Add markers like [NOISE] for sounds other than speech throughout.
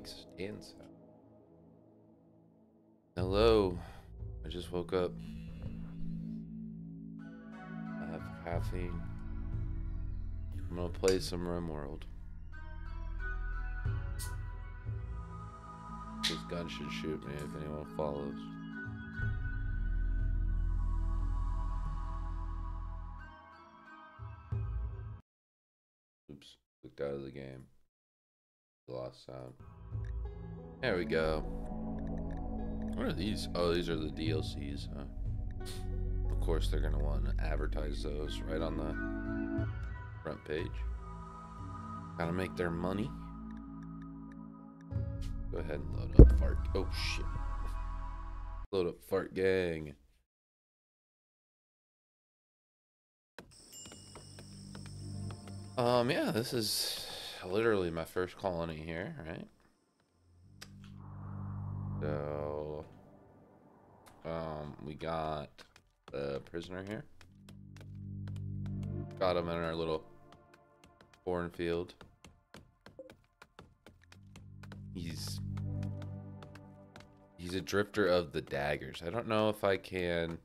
sound. Hello. I just woke up. I have caffeine. I'm gonna play some RimWorld. This gun should shoot me if anyone follows. Oops, looked out of the game. Lost sound. There we go. What are these? Oh, these are the DLCs, huh? Of course, they're gonna want to advertise those right on the front page. Gotta make their money. Go ahead and load up Fart. Oh shit. Load up Fart Gang. Um, yeah, this is literally my first colony here, right? So, um, we got a prisoner here. Got him in our little cornfield. He's he's a drifter of the daggers. I don't know if I can.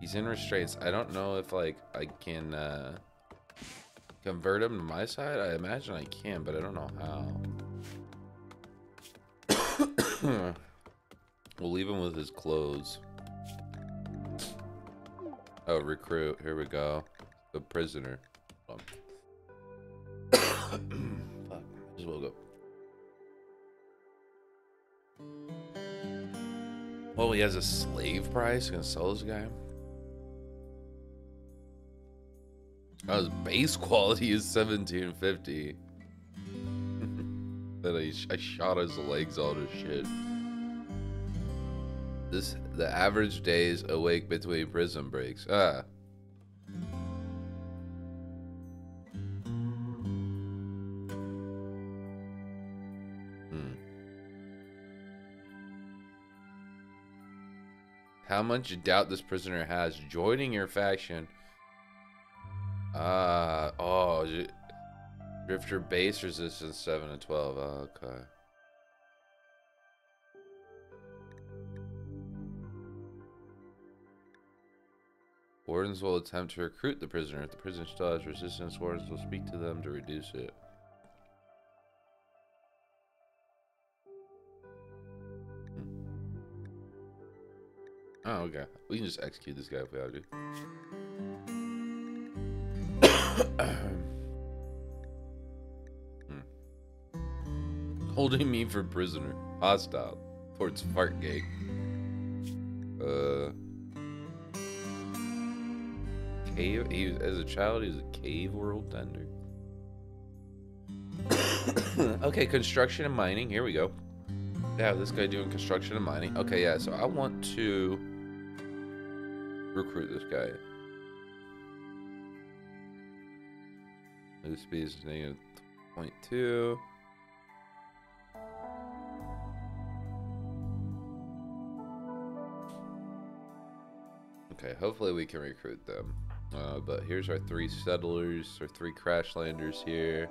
He's in restraints. I don't know if like I can uh, convert him to my side. I imagine I can, but I don't know how. [COUGHS] we'll leave him with his clothes. Oh, recruit. Here we go. The prisoner. [COUGHS] Fuck. I just woke up. Oh, he has a slave price. Gonna sell this guy. His base quality is 1750. [LAUGHS] then I, I shot his legs all to shit. This the average days awake between prison breaks. Ah. Hmm. How much doubt this prisoner has joining your faction? Uh, oh, Drifter base resistance 7 to 12. Oh, okay. Wardens will attempt to recruit the prisoner. If the prisoner still has resistance, wardens will speak to them to reduce it. Hmm. Oh, okay. We can just execute this guy if we have to. Hmm. Holding me for prisoner. Hostile. Towards Fartgate. Uh cave. He was, as a child, he was a cave world tender. [COUGHS] okay, construction and mining. Here we go. Yeah, this guy doing construction and mining. Okay, yeah. So I want to recruit this guy. Move speed is negative 0.2. Okay, hopefully we can recruit them. Uh, but here's our three settlers, our three crash landers here.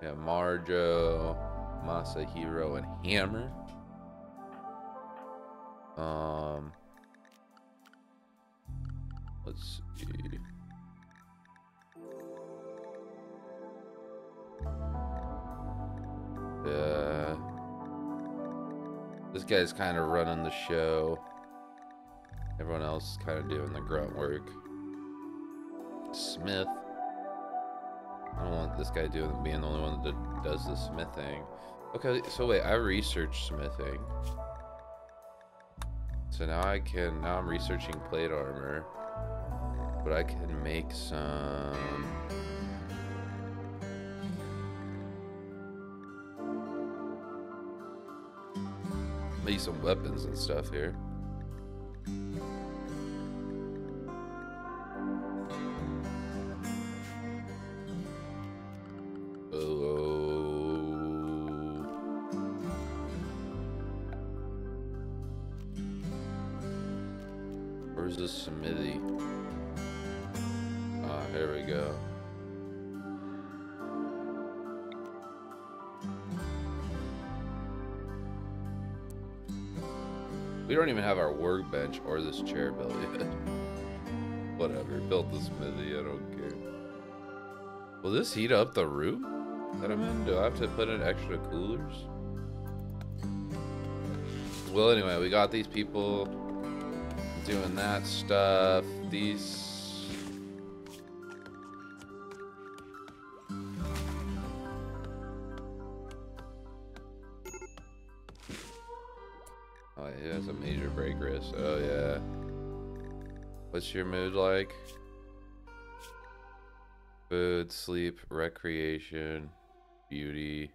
We have Marjo, Masahiro, and Hammer. Um, let's see. Yeah. This guy's kind of running the show. Everyone else is kind of doing the grunt work. Smith. I don't want this guy doing being the only one that does the smithing. Okay, so wait, I researched smithing. So now I can, now I'm researching plate armor. But I can make some... Make some weapons and stuff here. Where's the smithy? Ah, here we go. We don't even have our workbench or this chair built yet. [LAUGHS] Whatever, built the smithy, I don't care. Will this heat up the room that I'm in? Do I have to put in extra coolers? Well, anyway, we got these people doing that stuff. These What's your mood like? Food, sleep, recreation, beauty,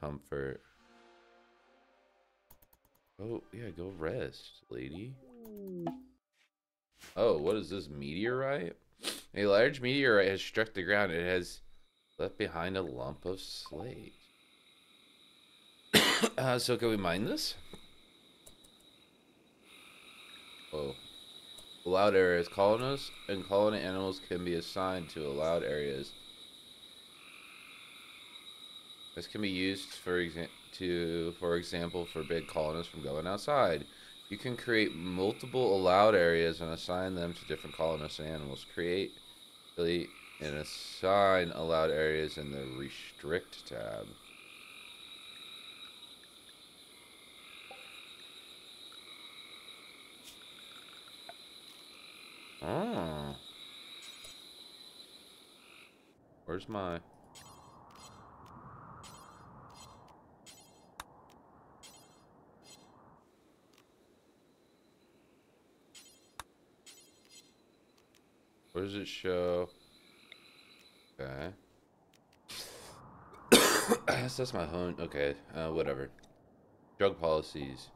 comfort. Oh, yeah, go rest, lady. Oh, what is this, meteorite? A large meteorite has struck the ground. It has left behind a lump of slate. [COUGHS] uh, so can we mine this? Oh. Allowed areas. Colonists and colony animals can be assigned to allowed areas. This can be used for exa to, for example, forbid colonists from going outside. You can create multiple allowed areas and assign them to different colonists and animals. Create, delete, and assign allowed areas in the restrict tab. Oh. Where's my... Where does it show? Okay. [COUGHS] I that's my home. Okay, uh, whatever. Drug policies.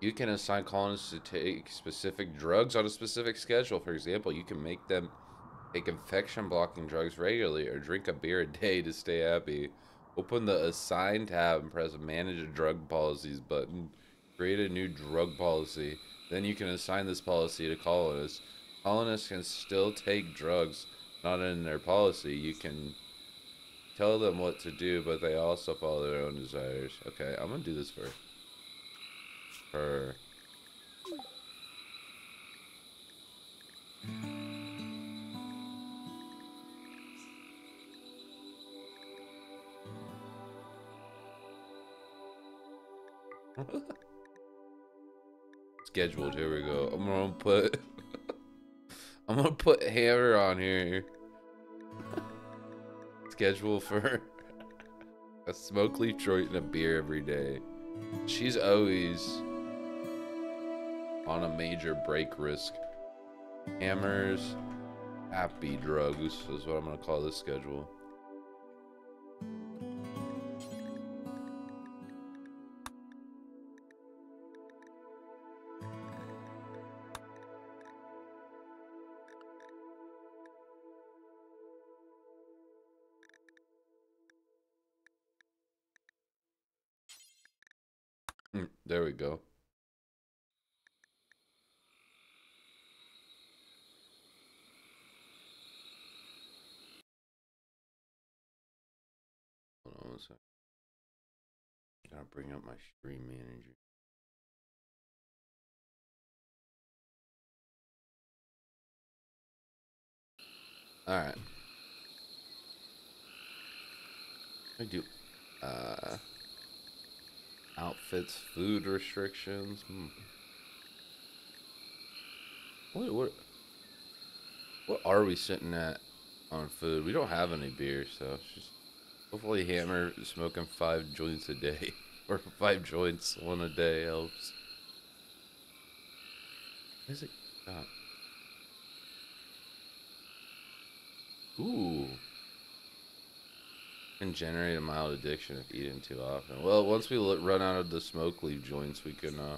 You can assign colonists to take specific drugs on a specific schedule. For example, you can make them take infection blocking drugs regularly or drink a beer a day to stay happy. Open the Assign tab and press Manage Drug Policies button. Create a new drug policy. Then you can assign this policy to colonists. Colonists can still take drugs not in their policy. You can tell them what to do, but they also follow their own desires. Okay, I'm to do this first her. [LAUGHS] Scheduled, here we go. I'm gonna put [LAUGHS] I'm gonna put hammer on here. [LAUGHS] Schedule for a smoke leaf joint and a beer every day. She's always on a major break risk. Hammers, happy drugs is what I'm going to call this schedule. Hmm, there we go. Gotta bring up my stream manager. Alright. I do uh outfits, food restrictions. Hmm. What what what are we sitting at on food? We don't have any beer, so it's just Hopefully Hammer smoking five joints a day. [LAUGHS] or five joints, one a day helps. Is it stop? Ooh. Can generate a mild addiction if eaten too often. Well, once we run out of the smoke leaf joints, we can uh,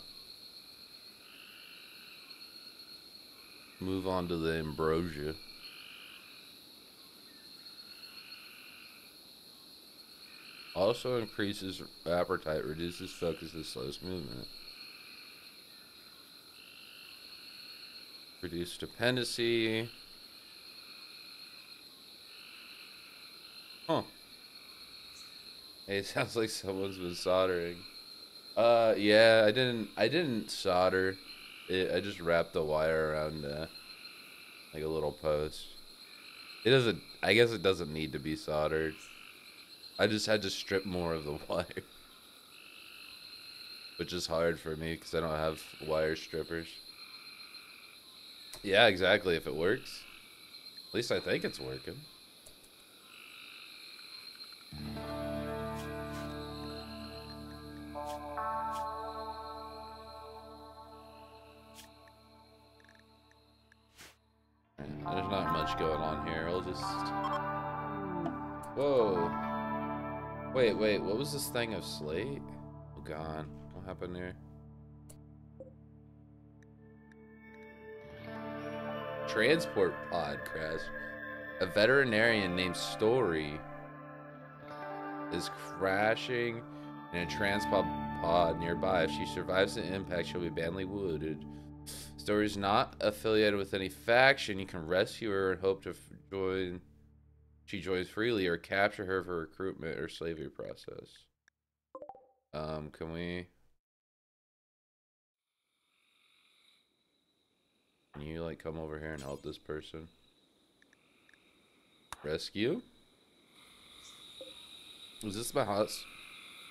move on to the ambrosia. Also increases appetite, reduces focus, and slows movement. Reduce dependency. Huh. Hey, [LAUGHS] it sounds like someone's been soldering. Uh, yeah, I didn't. I didn't solder. It, I just wrapped the wire around uh, like a little post. It doesn't. I guess it doesn't need to be soldered. I just had to strip more of the [LAUGHS] wire, which is hard for me because I don't have wire strippers. Yeah, exactly. If it works, at least I think it's working. There's not much going on here. I'll just... Whoa. Wait, wait. What was this thing of slate? Oh, God. What happened here? Transport pod crash. A veterinarian named Story is crashing in a transport pod nearby. If she survives the impact, she'll be badly wounded. Story's not affiliated with any faction. You can rescue her and hope to join. She joins freely, or capture her for recruitment or slavery process. Um, can we? Can you like come over here and help this person? Rescue? Is this my house?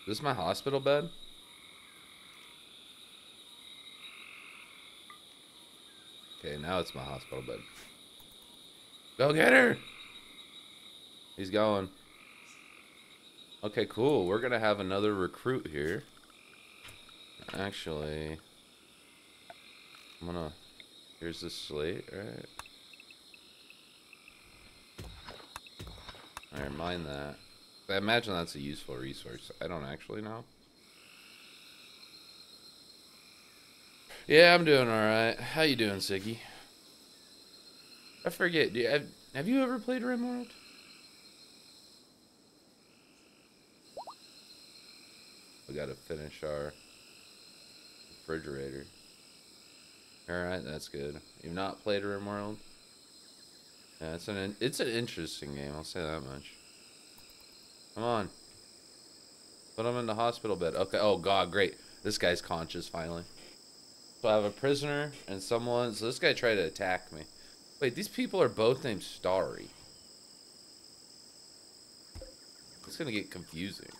Is this my hospital bed? Okay, now it's my hospital bed. Go get her! He's going. Okay, cool. We're gonna have another recruit here. Actually, I'm gonna. Here's the slate, right? Alright, mind that. I imagine that's a useful resource. I don't actually know. Yeah, I'm doing alright. How you doing, Siggy? I forget. Do you, have, have you ever played RimWorld? We gotta finish our refrigerator. Alright, that's good. You've not played RimWorld? Yeah, it's an it's an interesting game, I'll say that much. Come on. Put him in the hospital bed. Okay, oh god, great. This guy's conscious finally. So I have a prisoner and someone. So this guy tried to attack me. Wait, these people are both named Starry. It's gonna get confusing.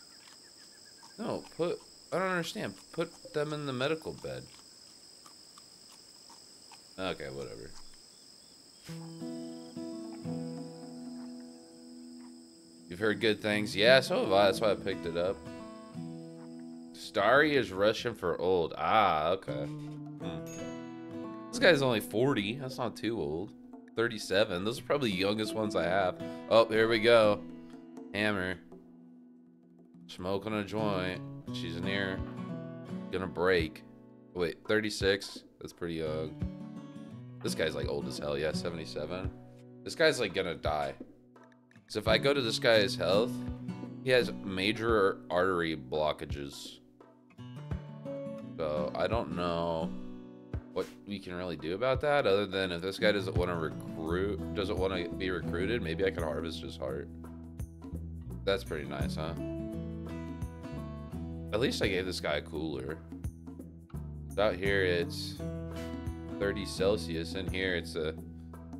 No, put. I don't understand. Put them in the medical bed. Okay, whatever. You've heard good things. Yeah, so have I. That's why I picked it up. Starry is Russian for old. Ah, okay. Hmm. This guy's only 40. That's not too old. 37. Those are probably the youngest ones I have. Oh, here we go. Hammer. Smoking a joint. She's near. Gonna break. Wait, 36. That's pretty young. This guy's like old as hell. Yeah, 77. This guy's like gonna die. So if I go to this guy's health, he has major artery blockages. So I don't know what we can really do about that other than if this guy doesn't want to recruit, doesn't want to be recruited, maybe I can harvest his heart. That's pretty nice, huh? At least I gave this guy a cooler. Out here it's 30 Celsius. In here it's a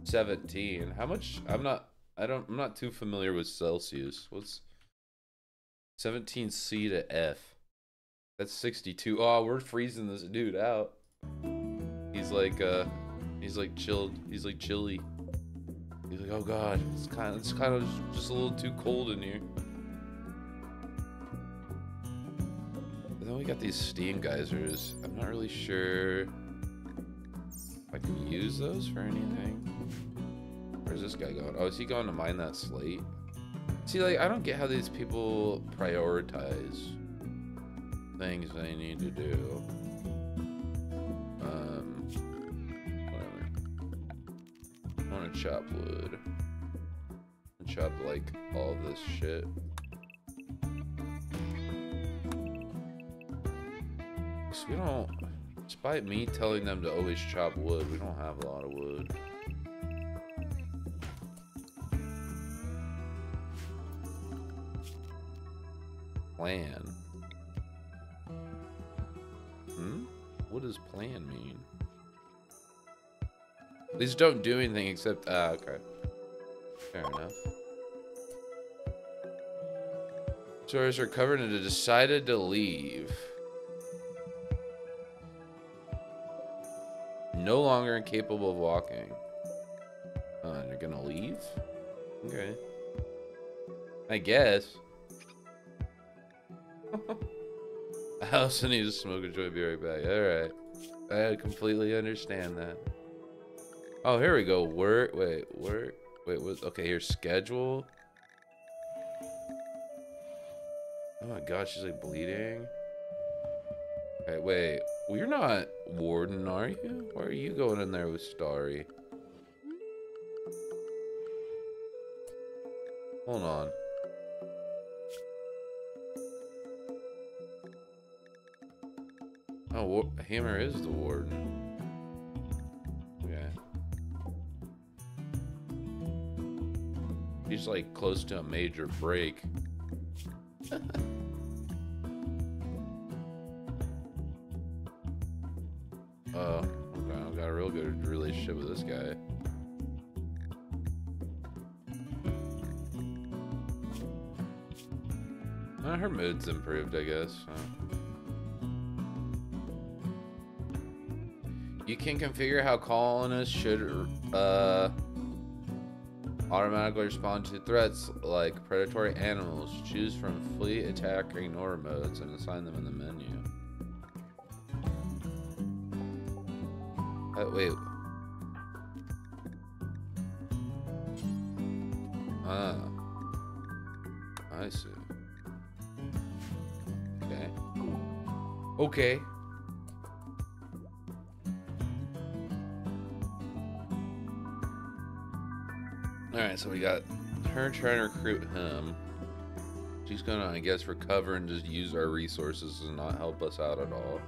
17. How much? I'm not. I don't. I'm not too familiar with Celsius. What's 17 C to F? That's 62. Oh, we're freezing this dude out. He's like, uh, he's like chilled. He's like chilly. He's like, oh god, it's kind of, it's kind of just a little too cold in here. Then we got these steam geysers. I'm not really sure if I can use those for anything. Where's this guy going? Oh, is he going to mine that slate? See, like, I don't get how these people prioritize things they need to do. Um, whatever. I want to chop wood. Chop like all this shit. We don't, despite me telling them to always chop wood, we don't have a lot of wood. Plan. Hmm? what does plan mean? These don't do anything except, ah, okay. Fair enough. Tourists are covered and decided to leave. No longer incapable of walking. Oh, and you're gonna leave? Okay. I guess. [LAUGHS] I also need to smoke a joint. Be right back. All right. I completely understand that. Oh, here we go. Work. Wait. Work. Wait. What? Okay. Here's schedule. Oh my god, she's like bleeding. Okay, wait. Well, you're not Warden, are you? Why are you going in there with Starry? Hold on. Oh, Hammer is the Warden. Yeah. He's like close to a major break. [LAUGHS] relationship with this guy. Uh, her mood's improved, I guess. You can configure how colonists should uh, automatically respond to threats like predatory animals. Choose from flee, attack, or ignore modes and assign them in the menu. Uh, wait. Okay. Alright, so we got her trying to recruit him. She's gonna, I guess, recover and just use our resources and not help us out at all.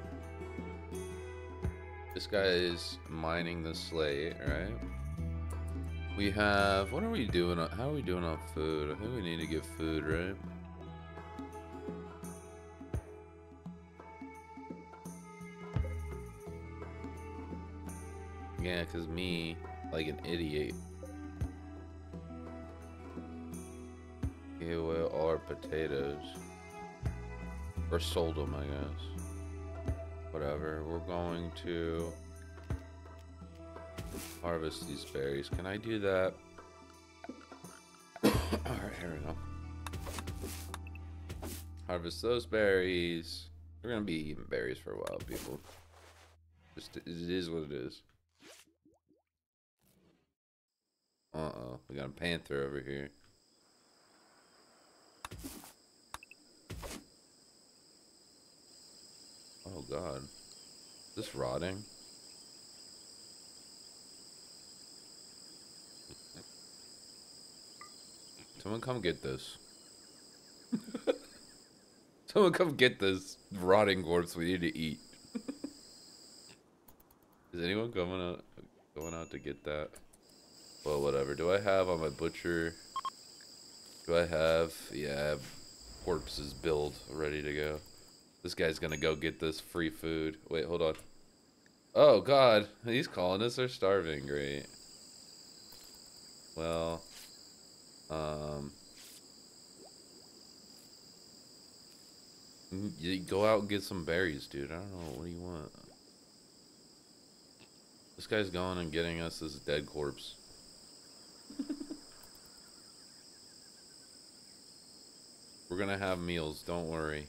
This guy is mining the slate, right? We have, what are we doing? How are we doing on food? I think we need to get food, right? Because me, like an idiot, away all our potatoes. Or sold them, I guess. Whatever. We're going to harvest these berries. Can I do that? [COUGHS] Alright, here we go. Harvest those berries. We're gonna be eating berries for a while, people. Just it is what it is. Uh-oh, we got a panther over here. Oh god. Is this rotting? Someone come get this. [LAUGHS] Someone come get this rotting corpse we need to eat. [LAUGHS] Is anyone coming out going out to get that? Well, whatever. Do I have on my butcher? Do I have? Yeah, I have corpses build ready to go. This guy's gonna go get this free food. Wait, hold on. Oh god, these colonists are starving. Great. Well, um, you go out and get some berries, dude. I don't know. What do you want? This guy's going and getting us this dead corpse. We're gonna have meals, don't worry.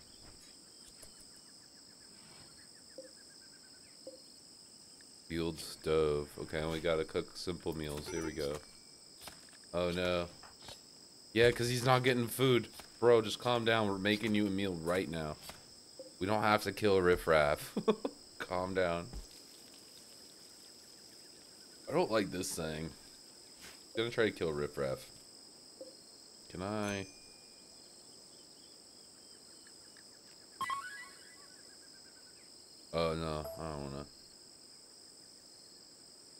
Field stove. Okay, we gotta cook simple meals. Here we go. Oh no. Yeah, because he's not getting food. Bro, just calm down. We're making you a meal right now. We don't have to kill Riff Raff. [LAUGHS] calm down. I don't like this thing. I'm gonna try to kill Riff Raff. Can I... Oh, no. I don't wanna.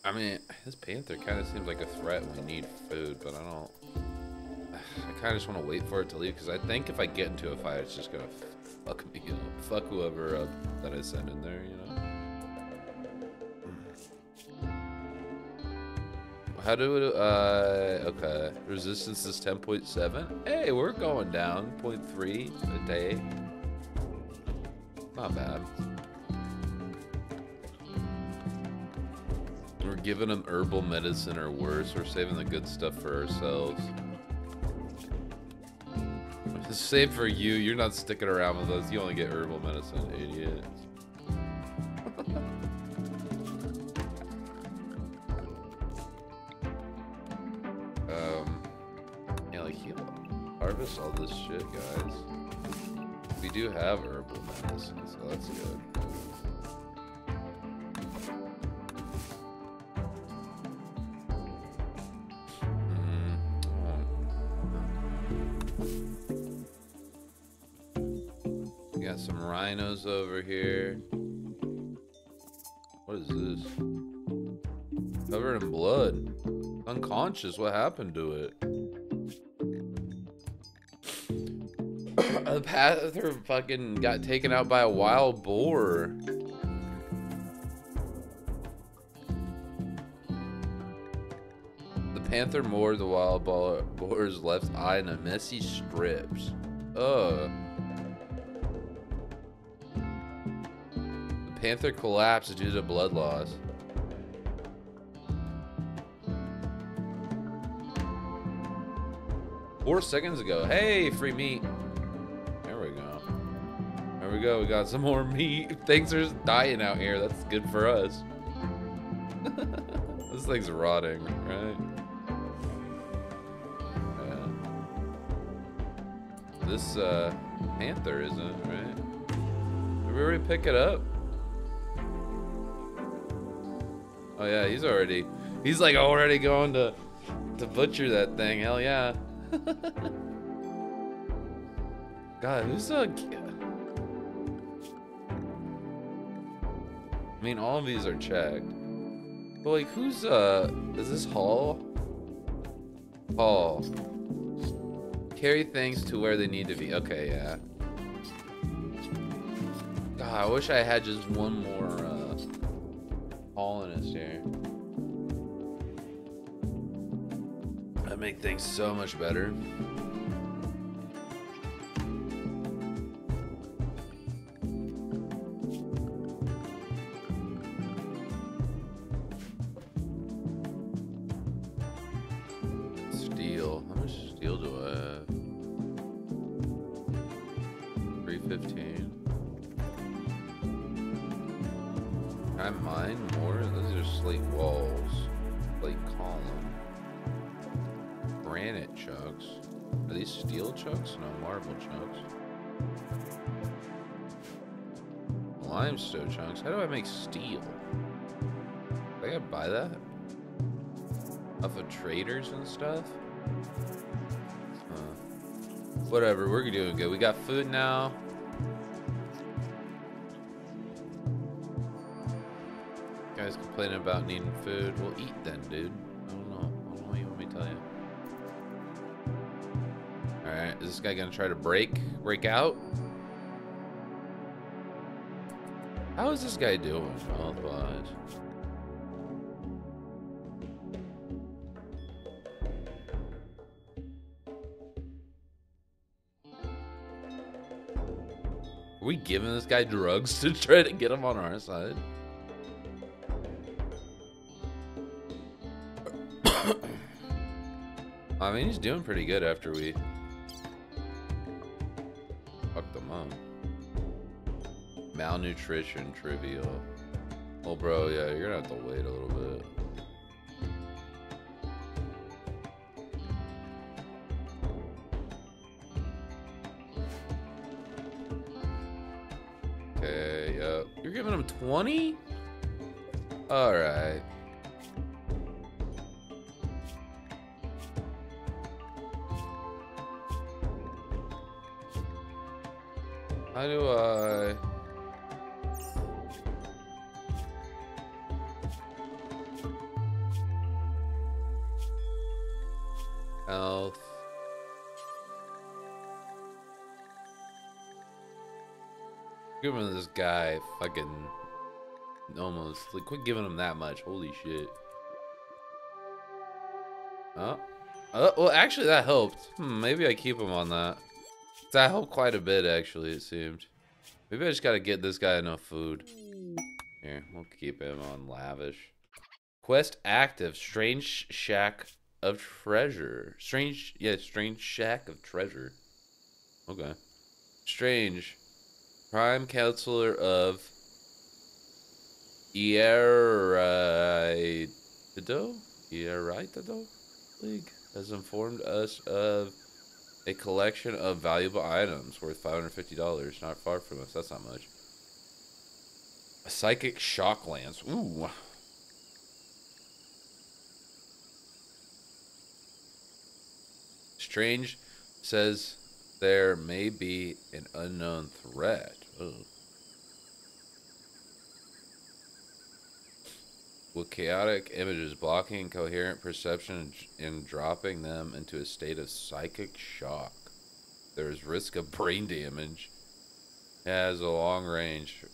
I mean, this panther kind of seems like a threat. We need food, but I don't... [SIGHS] I kind of just want to wait for it to leave, because I think if I get into a fight, it's just going to fuck me up. Fuck whoever up that I send in there, you know? Hmm. How do I? uh, okay. Resistance is 10.7. Hey, we're going down. 0.3 a day. Not bad. We're giving them herbal medicine or worse. We're saving the good stuff for ourselves. Same for you. You're not sticking around with us. You only get herbal medicine, idiot. [LAUGHS] um, yeah, like heal, harvest all this shit, guys. We do have herbal medicine, so that's good. Rhinos over here. What is this? Covered in blood. Unconscious. What happened to it? [COUGHS] the panther fucking got taken out by a wild boar. The panther moored the wild boar's left eye in a messy strips. Ugh. Panther collapsed due to blood loss. Four seconds ago. Hey, free meat. There we go. There we go. We got some more meat. [LAUGHS] Things are dying out here. That's good for us. [LAUGHS] this thing's rotting, right? Yeah. This uh, panther isn't, right? Did we already pick it up? Oh yeah, he's already, he's like already going to, to butcher that thing. Hell yeah. [LAUGHS] God, who's a? I mean, all of these are checked. But like, who's uh? Is this Haul? Haul. Carry things to where they need to be. Okay, yeah. God, I wish I had just one more. Uh, colonist here. That make things so much better. Limestone chunks. How do I make steel? I gotta buy that? Off of traders and stuff? Huh. Whatever, we're doing good. We got food now. Guys complaining about needing food. We'll eat then, dude. I don't know. I don't know what you want me to tell you. Alright, is this guy gonna try to break? Break out? How is this guy doing health-wise? Are we giving this guy drugs [LAUGHS] to try to get him on our side? [COUGHS] I mean, he's doing pretty good after we fucked them up. Malnutrition trivial. Oh, bro, yeah, you're gonna have to wait a little bit. Okay, yep. You're giving him 20? Alright. How do I... guy fucking almost like quit giving him that much. Holy shit. Oh. oh. Well, actually, that helped. Hmm, maybe I keep him on that. That helped quite a bit, actually, it seemed. Maybe I just gotta get this guy enough food. Here, we'll keep him on lavish. Quest active. Strange Shack of Treasure. Strange, yeah, Strange Shack of Treasure. Okay. Strange. Prime Counselor of Ieritido? Ieritido League has informed us of a collection of valuable items worth $550. Not far from us. That's not much. A psychic shock lance. Ooh. Strange says there may be an unknown threat. Ugh. With chaotic images blocking coherent perception and dropping them into a state of psychic shock. There is risk of [LAUGHS] brain damage. It has a long range.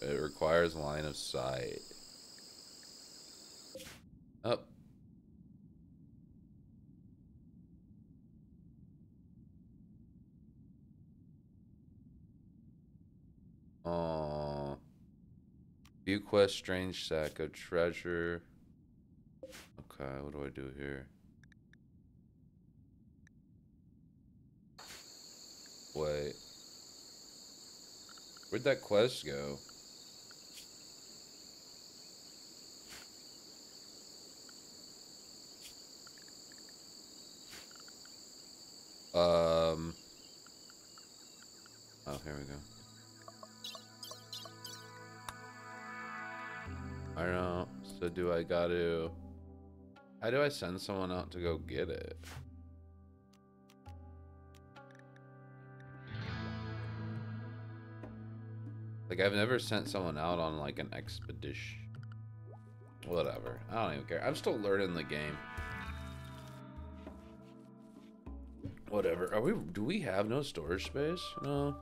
It requires line of sight. Up. Oh. View quest, strange sack of treasure. Okay, what do I do here? Wait. Where'd that quest go? Um. Oh, here we go. I don't. So do I got to... How do I send someone out to go get it? Like, I've never sent someone out on, like, an expedition. Whatever. I don't even care. I'm still learning the game. Whatever. Are we... Do we have no storage space? No.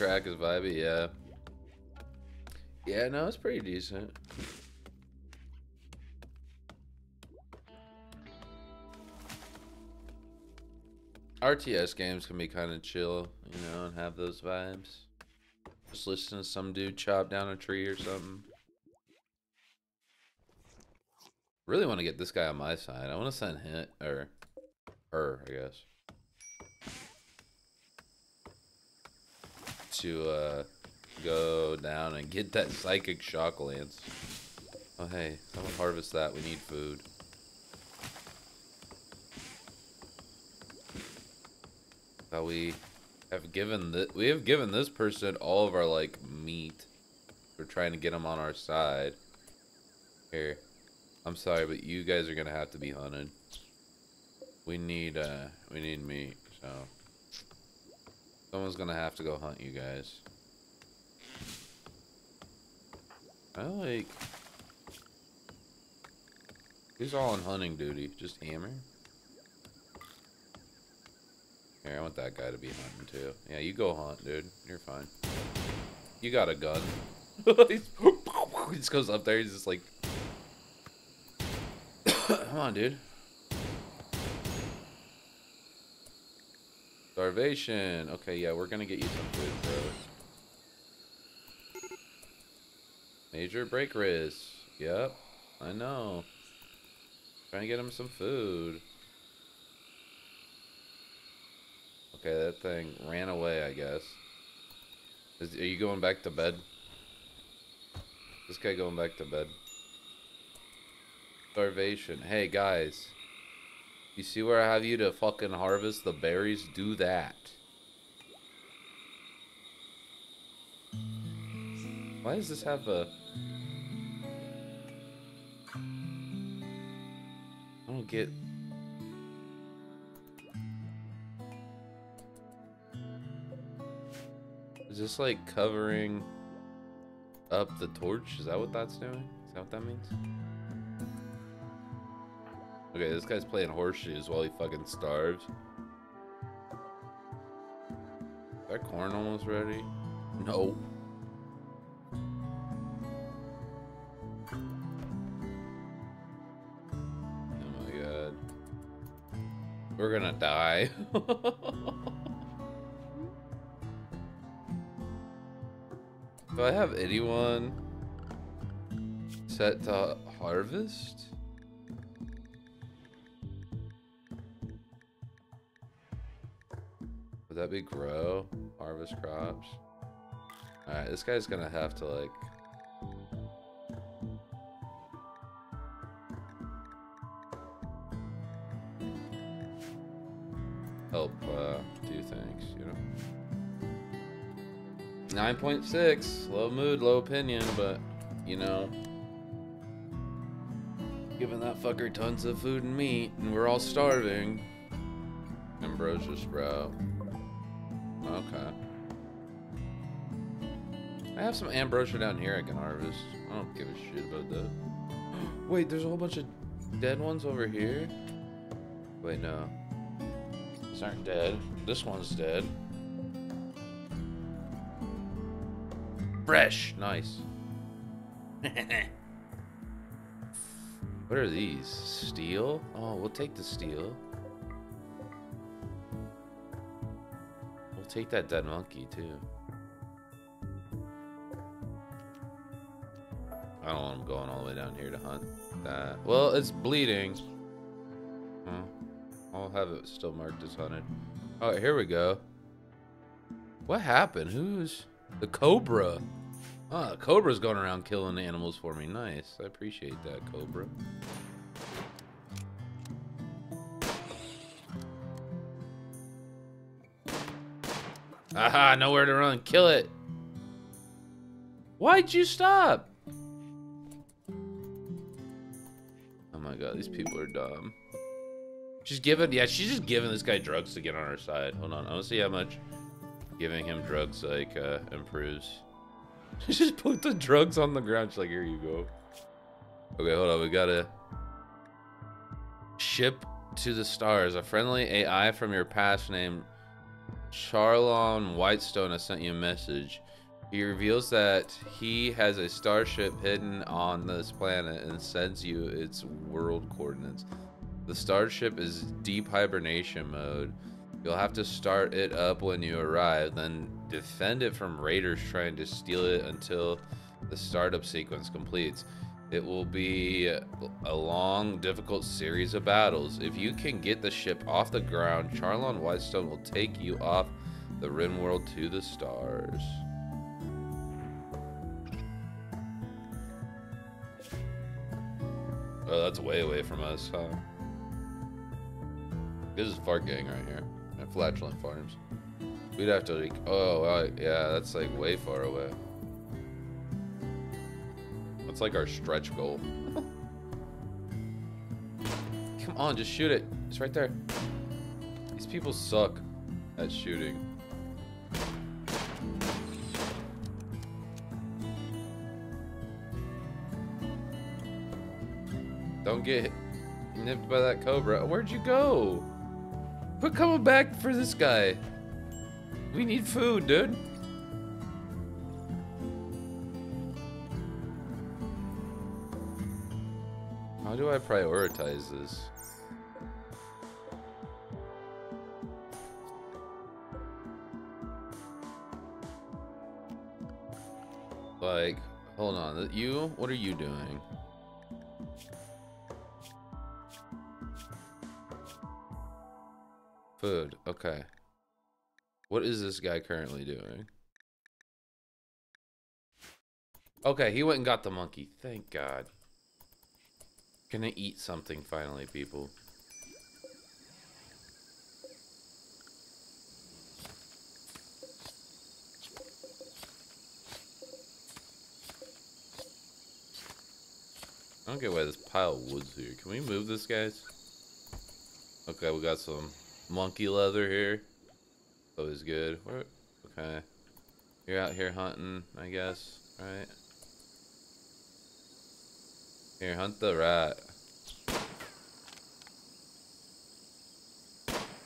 Track is vibey, yeah. Yeah, no, it's pretty decent. RTS games can be kind of chill, you know, and have those vibes. Just listen to some dude chop down a tree or something. Really want to get this guy on my side. I want to send him, or her, I guess. To uh, go down and get that psychic shock lance. Oh hey, someone harvest that. We need food. That we have given that we have given this person all of our like meat. We're trying to get them on our side. Here, I'm sorry, but you guys are gonna have to be hunted. We need uh, we need meat. So. Someone's gonna have to go hunt you guys. I like... He's all on hunting duty. Just hammer. Here, I want that guy to be hunting too. Yeah, you go hunt, dude. You're fine. You got a gun. [LAUGHS] he just goes up there. He's just like... [COUGHS] Come on, dude. Starvation. Okay, yeah, we're gonna get you some food, bro. Major break risk. Yep, I know. Trying to get him some food. Okay, that thing ran away, I guess. Is, are you going back to bed? This guy going back to bed. Starvation. Hey, guys. You see where I have you to fucking harvest the berries? Do that. Why does this have a... I don't get... Is this like covering up the torch? Is that what that's doing? Is that what that means? Okay, this guy's playing horseshoes while he fucking starves. Is that corn almost ready? No. Oh my god. We're gonna die. [LAUGHS] Do I have anyone set to harvest? Be grow? Harvest crops? Alright, this guy's gonna have to like... Help uh, do things, you know? 9.6. Low mood, low opinion, but, you know. Giving that fucker tons of food and meat, and we're all starving. Ambrosia sprout. Have some ambrosia down here I can harvest. I don't give a shit about that. Wait, there's a whole bunch of dead ones over here? Wait, no. These aren't dead. This one's dead. Fresh. Nice. [LAUGHS] what are these? Steel? Oh, we'll take the steel. We'll take that dead monkey, too. I don't want him going all the way down here to hunt that. Well, it's bleeding. Huh. I'll have it still marked as hunted. Oh, here we go. What happened? Who's... The Cobra. Ah, Cobra's going around killing animals for me. Nice. I appreciate that, Cobra. Aha, nowhere to run. Kill it. Why'd you stop? These people are dumb. She's giving, yeah, she's just giving this guy drugs to get on her side. Hold on, I want to see how much giving him drugs, like, uh, improves. [LAUGHS] She just put the drugs on the ground. She's like, here you go. Okay, hold on. We gotta ship to the stars. A friendly AI from your past named Charlon Whitestone has sent you a message. He reveals that he has a starship hidden on this planet and sends you its world coordinates. The starship is deep hibernation mode. You'll have to start it up when you arrive, then defend it from raiders trying to steal it until the startup sequence completes. It will be a long, difficult series of battles. If you can get the ship off the ground, Charlon Whitestone will take you off the rimworld to the stars. Oh, that's way away from us, huh? This is Fart Gang right here at Flatulent Farms. We'd have to like, oh, uh, yeah, that's like way far away. That's like our stretch goal. [LAUGHS] Come on, just shoot it. It's right there. These people suck at shooting. Don't get nipped by that cobra. Where'd you go? Quit coming back for this guy. We need food, dude. How do I prioritize this? Like, hold on. You, what are you doing? Food, okay. What is this guy currently doing? Okay, he went and got the monkey. Thank God. Gonna eat something finally, people. I don't get why this pile of wood's here. Can we move this, guys? Okay, we got some monkey leather here. Always good. Where, okay. You're out here hunting, I guess, right? Here, hunt the rat.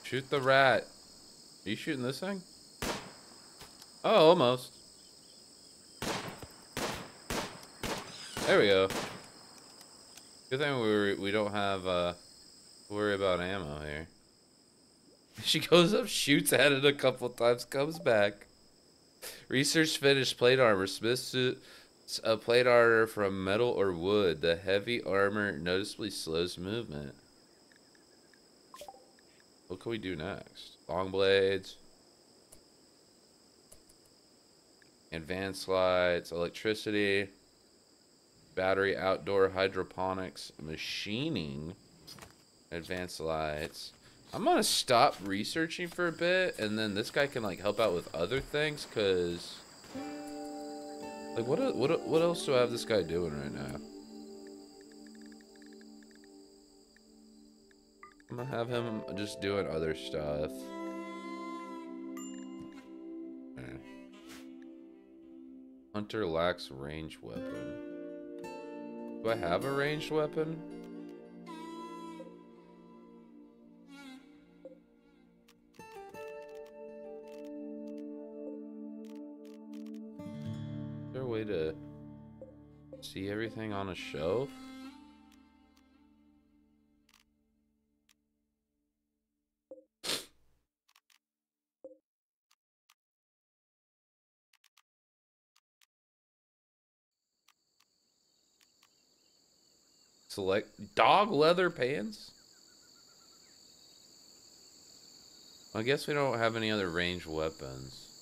Shoot the rat. Are you shooting this thing? Oh, almost. There we go. Good thing we we don't have uh worry about ammo here. [LAUGHS] She goes up, shoots at it a couple times, comes back. Research finished plate armor. Smith suit a uh, plate armor from metal or wood. The heavy armor noticeably slows movement. What can we do next? Long blades. Advanced lights, electricity, battery outdoor hydroponics, machining, advanced lights. I'm gonna stop researching for a bit, and then this guy can like help out with other things, cause like what what what else do I have this guy doing right now? I'm gonna have him just doing other stuff. Hunter lacks range weapon. Do I have a ranged weapon? To see everything on a shelf? Select dog leather pants? I guess we don't have any other ranged weapons.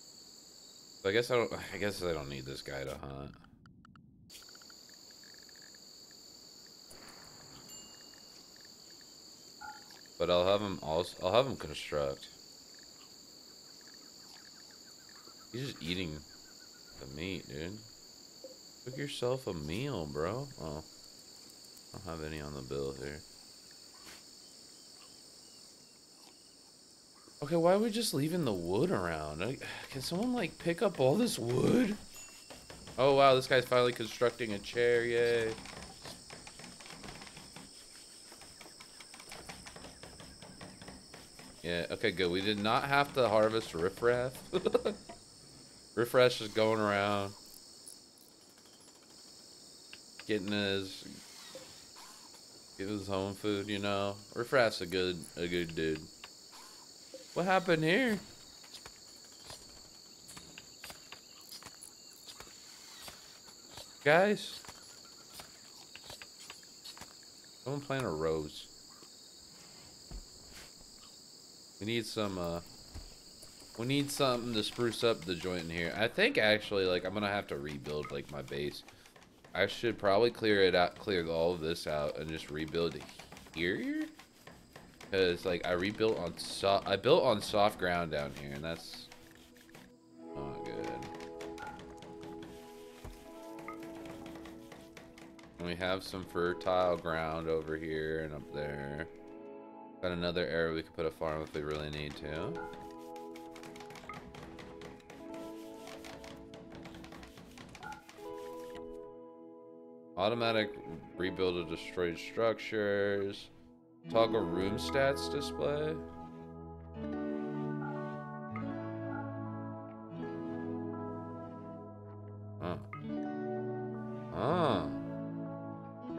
So I guess I don't I guess I don't need this guy to hunt. But I'll have him also I'll have him construct. He's just eating the meat, dude. Cook yourself a meal, bro. Oh. I don't have any on the bill here. Okay, why are we just leaving the wood around? Can someone, like, pick up all this wood? Oh, wow, this guy's finally constructing a chair, yay. Yeah, okay, good. We did not have to harvest riffraff. [LAUGHS] riffraff's just going around. Getting his Give his home food, you know. Riffraff's a good a good dude. What happened here? Guys? Someone plant a rose. We need some uh we need something to spruce up the joint in here. I think actually like I'm gonna have to rebuild like my base. I should probably clear it out, clear all of this out, and just rebuild here. Cause like I rebuilt on soft, I built on soft ground down here, and that's not good. And we have some fertile ground over here and up there. Got another area we could put a farm if we really need to. Automatic rebuild of destroyed structures. Toggle room stats display. Huh. Ah.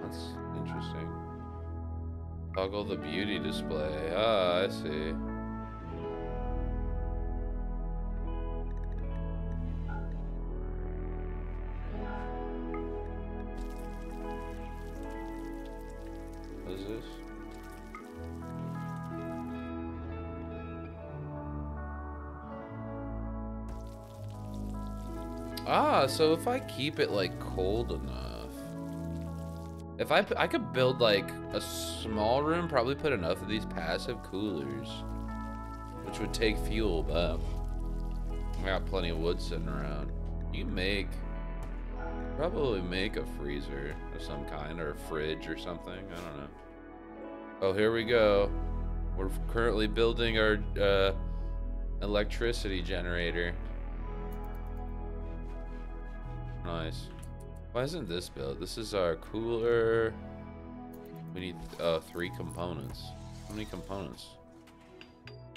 That's interesting. Toggle the beauty display. Ah, I see. So if I keep it like cold enough, if I I could build like a small room, probably put enough of these passive coolers, which would take fuel, but I got plenty of wood sitting around. You make probably make a freezer of some kind or a fridge or something. I don't know. Oh, here we go. We're currently building our uh, electricity generator. Nice. Why isn't this built? This is our cooler. We need uh, three components. How many components?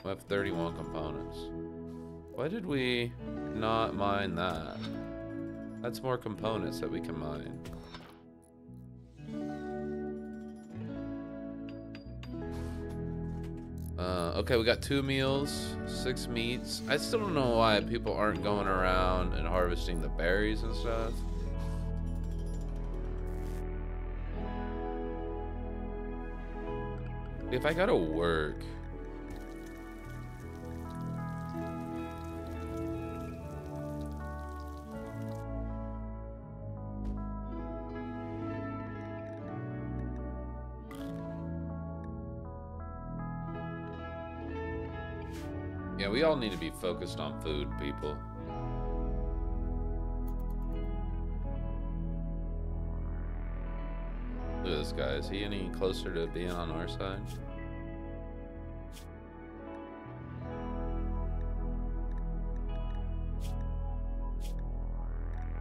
We have 31 components. Why did we not mine that? That's more components that we can mine. Okay, we got two meals, six meats. I still don't know why people aren't going around and harvesting the berries and stuff. If I gotta work... we all need to be focused on food, people. Look at this guy. Is he any closer to being on our side?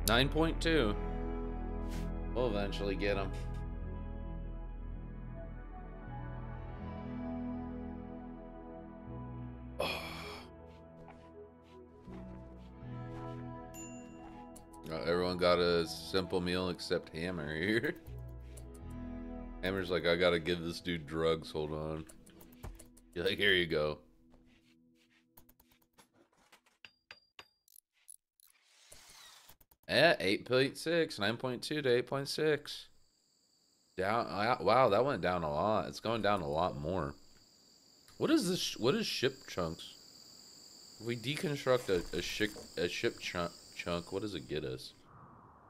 Nine point two. We'll eventually get him. A simple meal except Hammer here. [LAUGHS] Hammer's like, I gotta give this dude drugs, hold on. You're like, here you go. Yeah, 8.6, 9.2 to 8.6. Down, wow, that went down a lot. It's going down a lot more. What is this, what is ship chunks? If we deconstruct a, a ship, a ship chunk, chunk, what does it get us?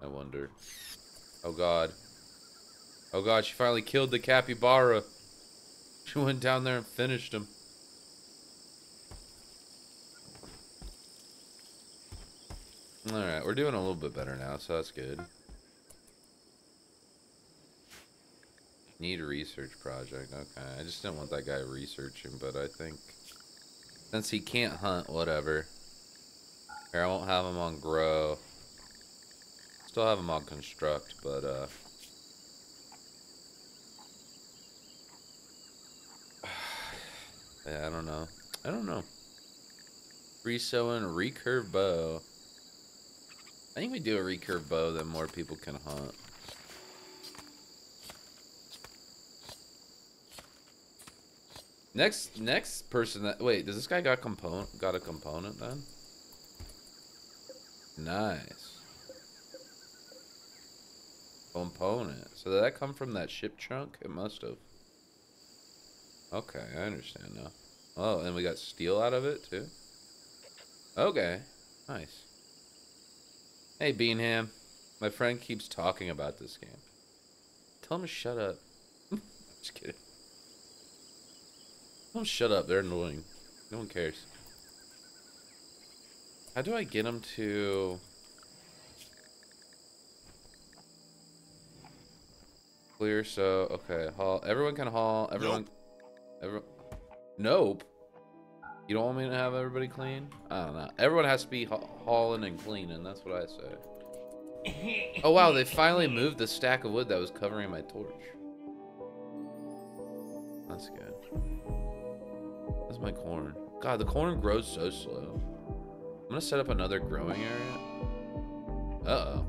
I wonder. Oh god. Oh god, she finally killed the capybara. [LAUGHS] She went down there and finished him. Alright, we're doing a little bit better now, so that's good. Need a research project. Okay, I just didn't want that guy researching, but I think... Since he can't hunt, whatever. Here, I won't have him on grow. Still have him on construct, but, uh... [SIGHS] yeah, I don't know. I don't know. Re-sewing, recurve bow. I think we do a recurve bow, that more people can hunt. Next, next person that wait, does this guy got component got a component then? Nice. Component. So did that come from that ship chunk? It must have. Okay, I understand now. Oh, and we got steel out of it too. Okay, nice. Hey, Beanham. My friend keeps talking about this game. Tell him to shut up. [LAUGHS] Just kidding. Him shut up. They're annoying. No one cares. How do I get them to... Clear, so, okay, haul. Everyone can haul. Everyone... Nope. Everyone... Nope. You don't want me to have everybody clean? I don't know. Everyone has to be ha hauling and cleaning. That's what I say. Oh, wow. They finally [LAUGHS] moved the stack of wood that was covering my torch. That's good. That's my corn. God, the corn grows so slow. I'm to set up another growing area. Uh-oh.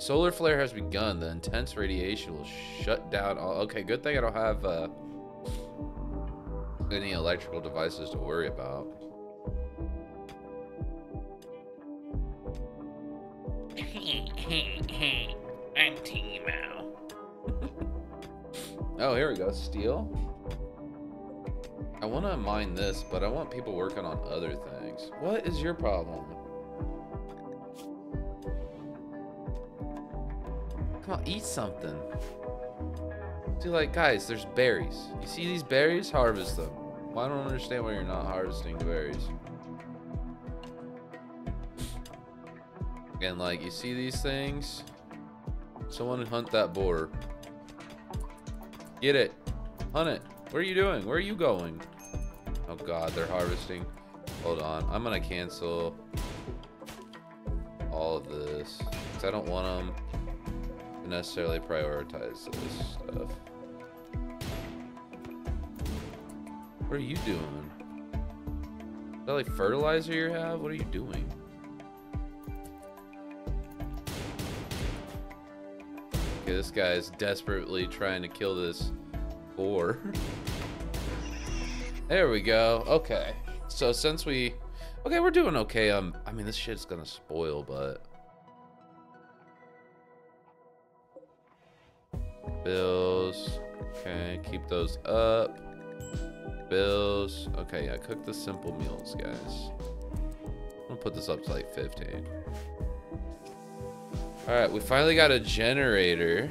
Solar flare has begun. The intense radiation will shut down all... Okay, good thing I don't have... Uh, any electrical devices to worry about. [LAUGHS] I'm Timo. [LAUGHS] oh, here we go. Steel. I want to mine this, but I want people working on other things. What is your problem? Come on, eat something. See, like, guys, there's berries. You see these berries? Harvest them. Well, I don't understand why you're not harvesting the berries. And, like, you see these things? Someone hunt that boar. Get it. Hunt it. What are you doing? Where are you going? Oh, God, they're harvesting. Hold on. I'm going to cancel all of this. Because I don't want them necessarily prioritize this stuff. What are you doing? that like fertilizer you have? What are you doing? Okay, this guy is desperately trying to kill this boar. [LAUGHS] there we go. Okay. So since we... Okay, we're doing okay. Um, I mean, this shit's gonna spoil, but... Bills. Okay, keep those up. Bills. Okay, yeah, cook the simple meals, guys. I'm gonna put this up to like 15. Alright, we finally got a generator.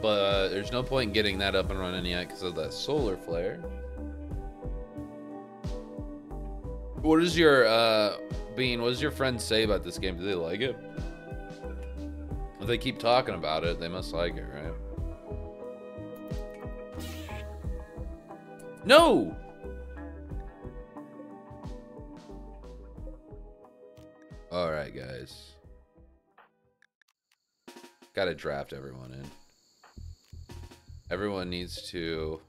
But uh, there's no point in getting that up and running yet because of that solar flare. What does your, uh, Bean, what does your friends say about this game? Do they like it? If they keep talking about it, they must like it, right? No! Alright, guys. Gotta draft everyone in. Everyone needs to...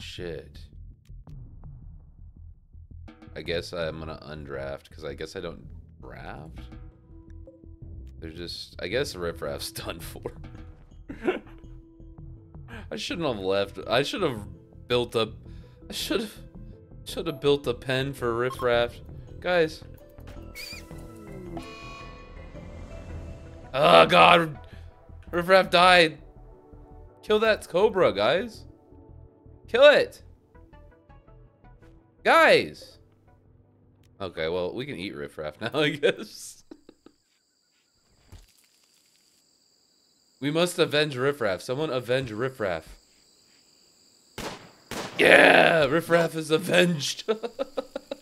Shit. I guess I'm gonna undraft, because I guess I don't draft? They're just... I guess Riffraff's [LAUGHS] done for. I shouldn't have left. I should have built up... I should have... Should have built a pen for Riffraff. Guys. Oh, God. Riffraff died. Kill that Cobra, guys. Kill it. Guys. Okay, well, we can eat Riffraff [LAUGHS] now, I guess. we must avenge Riffraff. Someone avenge Riffraff. Yeah, Riffraff is avenged.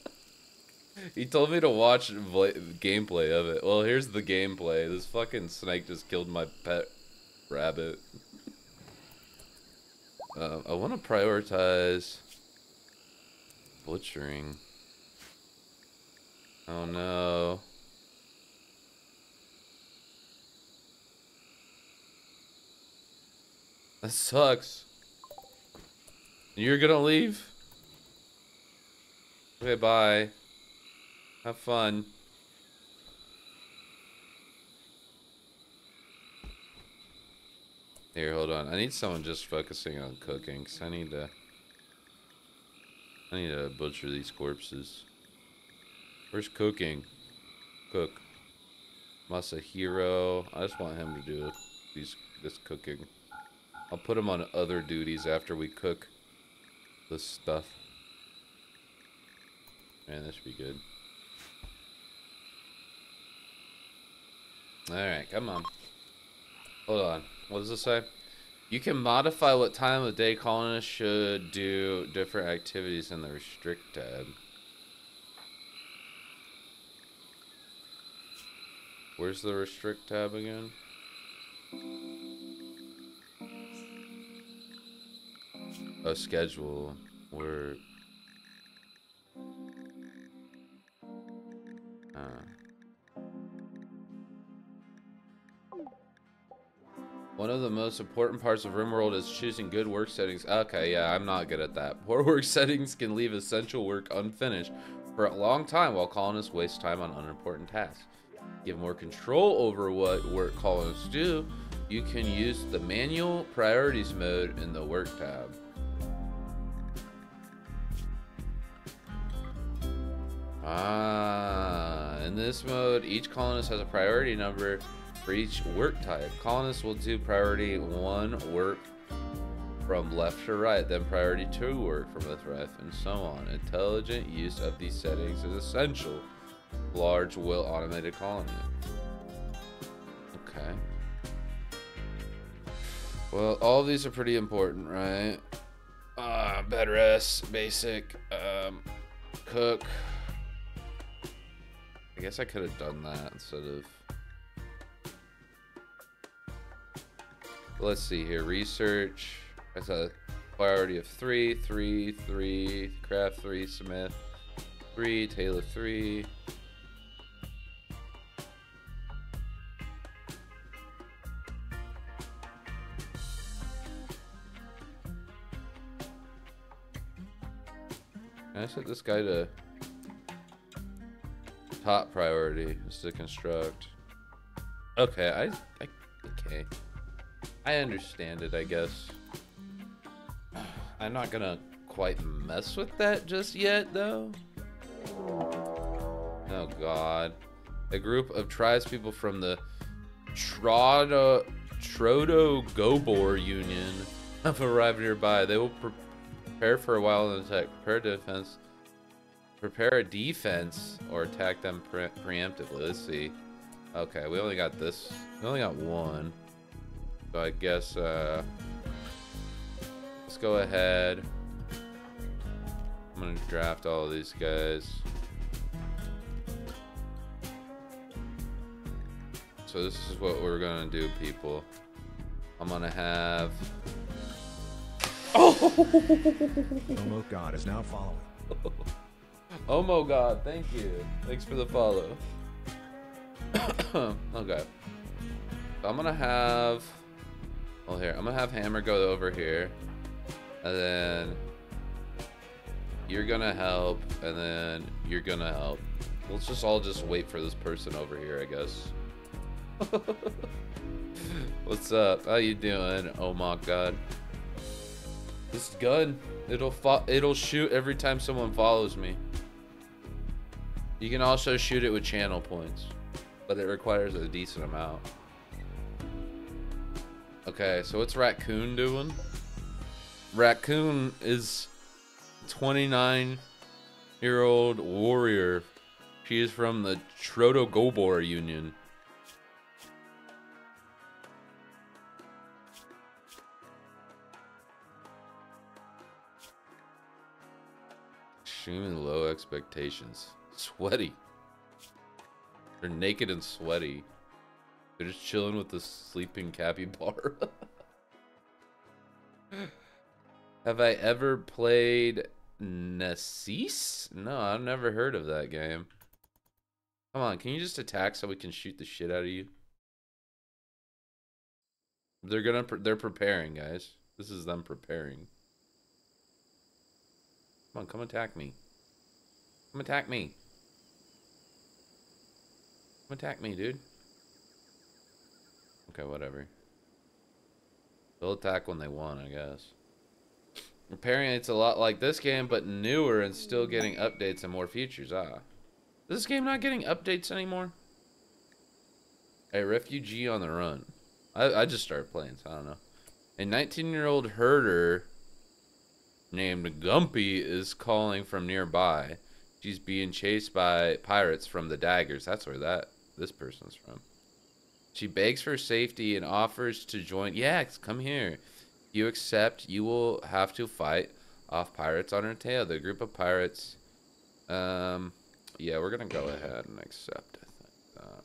[LAUGHS] he told me to watch gameplay of it. Well, here's the gameplay. This fucking snake just killed my pet rabbit. Uh, I want to prioritize butchering. Oh no. That sucks. You're gonna leave? Okay, bye. Have fun. Here, hold on. I need someone just focusing on cooking, because I need to... I need to butcher these corpses. Where's cooking? Cook. Masahiro. I just want him to do these this cooking. I'll put him on other duties after we cook this stuff. Man, this should be good. Alright, come on. Hold on. What does this say? You can modify what time of day colonists should do different activities in the restrict tab. Where's the restrict tab again? a schedule where uh, One of the most important parts of RimWorld is choosing good work settings. Okay, yeah, I'm not good at that. [LAUGHS] Poor work settings can leave essential work unfinished for a long time while colonists waste time on unimportant tasks. Give more control over what work colonists do, you can use the manual priorities mode in the work tab. Ah, in this mode, each colonist has a priority number for each work type. Colonists will do priority 1 work from left to right, then priority 2 work from left to right, and so on. Intelligent use of these settings is essential. Large, well-automated colony. Okay. Well, all these are pretty important, right? Uh, bed rest, basic, um, cook, I guess I could have done that instead of... Let's see here. Research. That's a priority of three, three, three, craft three, Smith, three, Tailor three. I set this guy to top priority is to construct. Okay, I, I okay. I understand it, I guess. [SIGHS] I'm not gonna quite mess with that just yet, though. Oh god. A group of tribespeople from the Trodo Trodo Gobor Union have arrived nearby. They will prepare for a while and attack. Prepare defense. Prepare a defense or attack them pre preemptively. Let's see. Okay, we only got this. We only got one. So I guess uh, let's go ahead. I'm gonna draft all of these guys. So this is what we're gonna do, people. I'm gonna have. Omo God is now following. [LAUGHS] oh my God! Thank you. Thanks for the follow. [COUGHS] okay. I'm gonna have. Well, here I'm gonna have Hammer go over here, and then you're gonna help, and then you're gonna help. Let's just all just wait for this person over here, I guess. [LAUGHS] What's up? How you doing? Oh my god. This gun, it'll it'll shoot every time someone follows me. You can also shoot it with channel points, but it requires a decent amount. Okay, so what's Raccoon doing? Raccoon is 29 year old warrior. She is from the Troto Gobor Union. Extremely low expectations. Sweaty. They're naked and sweaty. They're just chilling with the sleeping capybara. [LAUGHS] Have I ever played Nemesis? No, I've never heard of that game. Come on, can you just attack so we can shoot the shit out of you? They're gonna, they're preparing, guys. This is them preparing. Come on, come attack me. Come attack me. Come attack me, dude. Okay, whatever. They'll attack when they want, I guess. Apparently it's a lot like this game, but newer and still getting updates and more features. Ah. Is this game not getting updates anymore? A refugee on the run. I, I just started playing, so I don't know. A 19-year-old herder named Gumpy is calling from nearby. She's being chased by pirates from the daggers. That's where that this person's from. She begs for safety and offers to join. Yeah, come here. You accept, you will have to fight off pirates on her tail. The group of pirates. Um, yeah, we're gonna go ahead and accept. I think. Uh,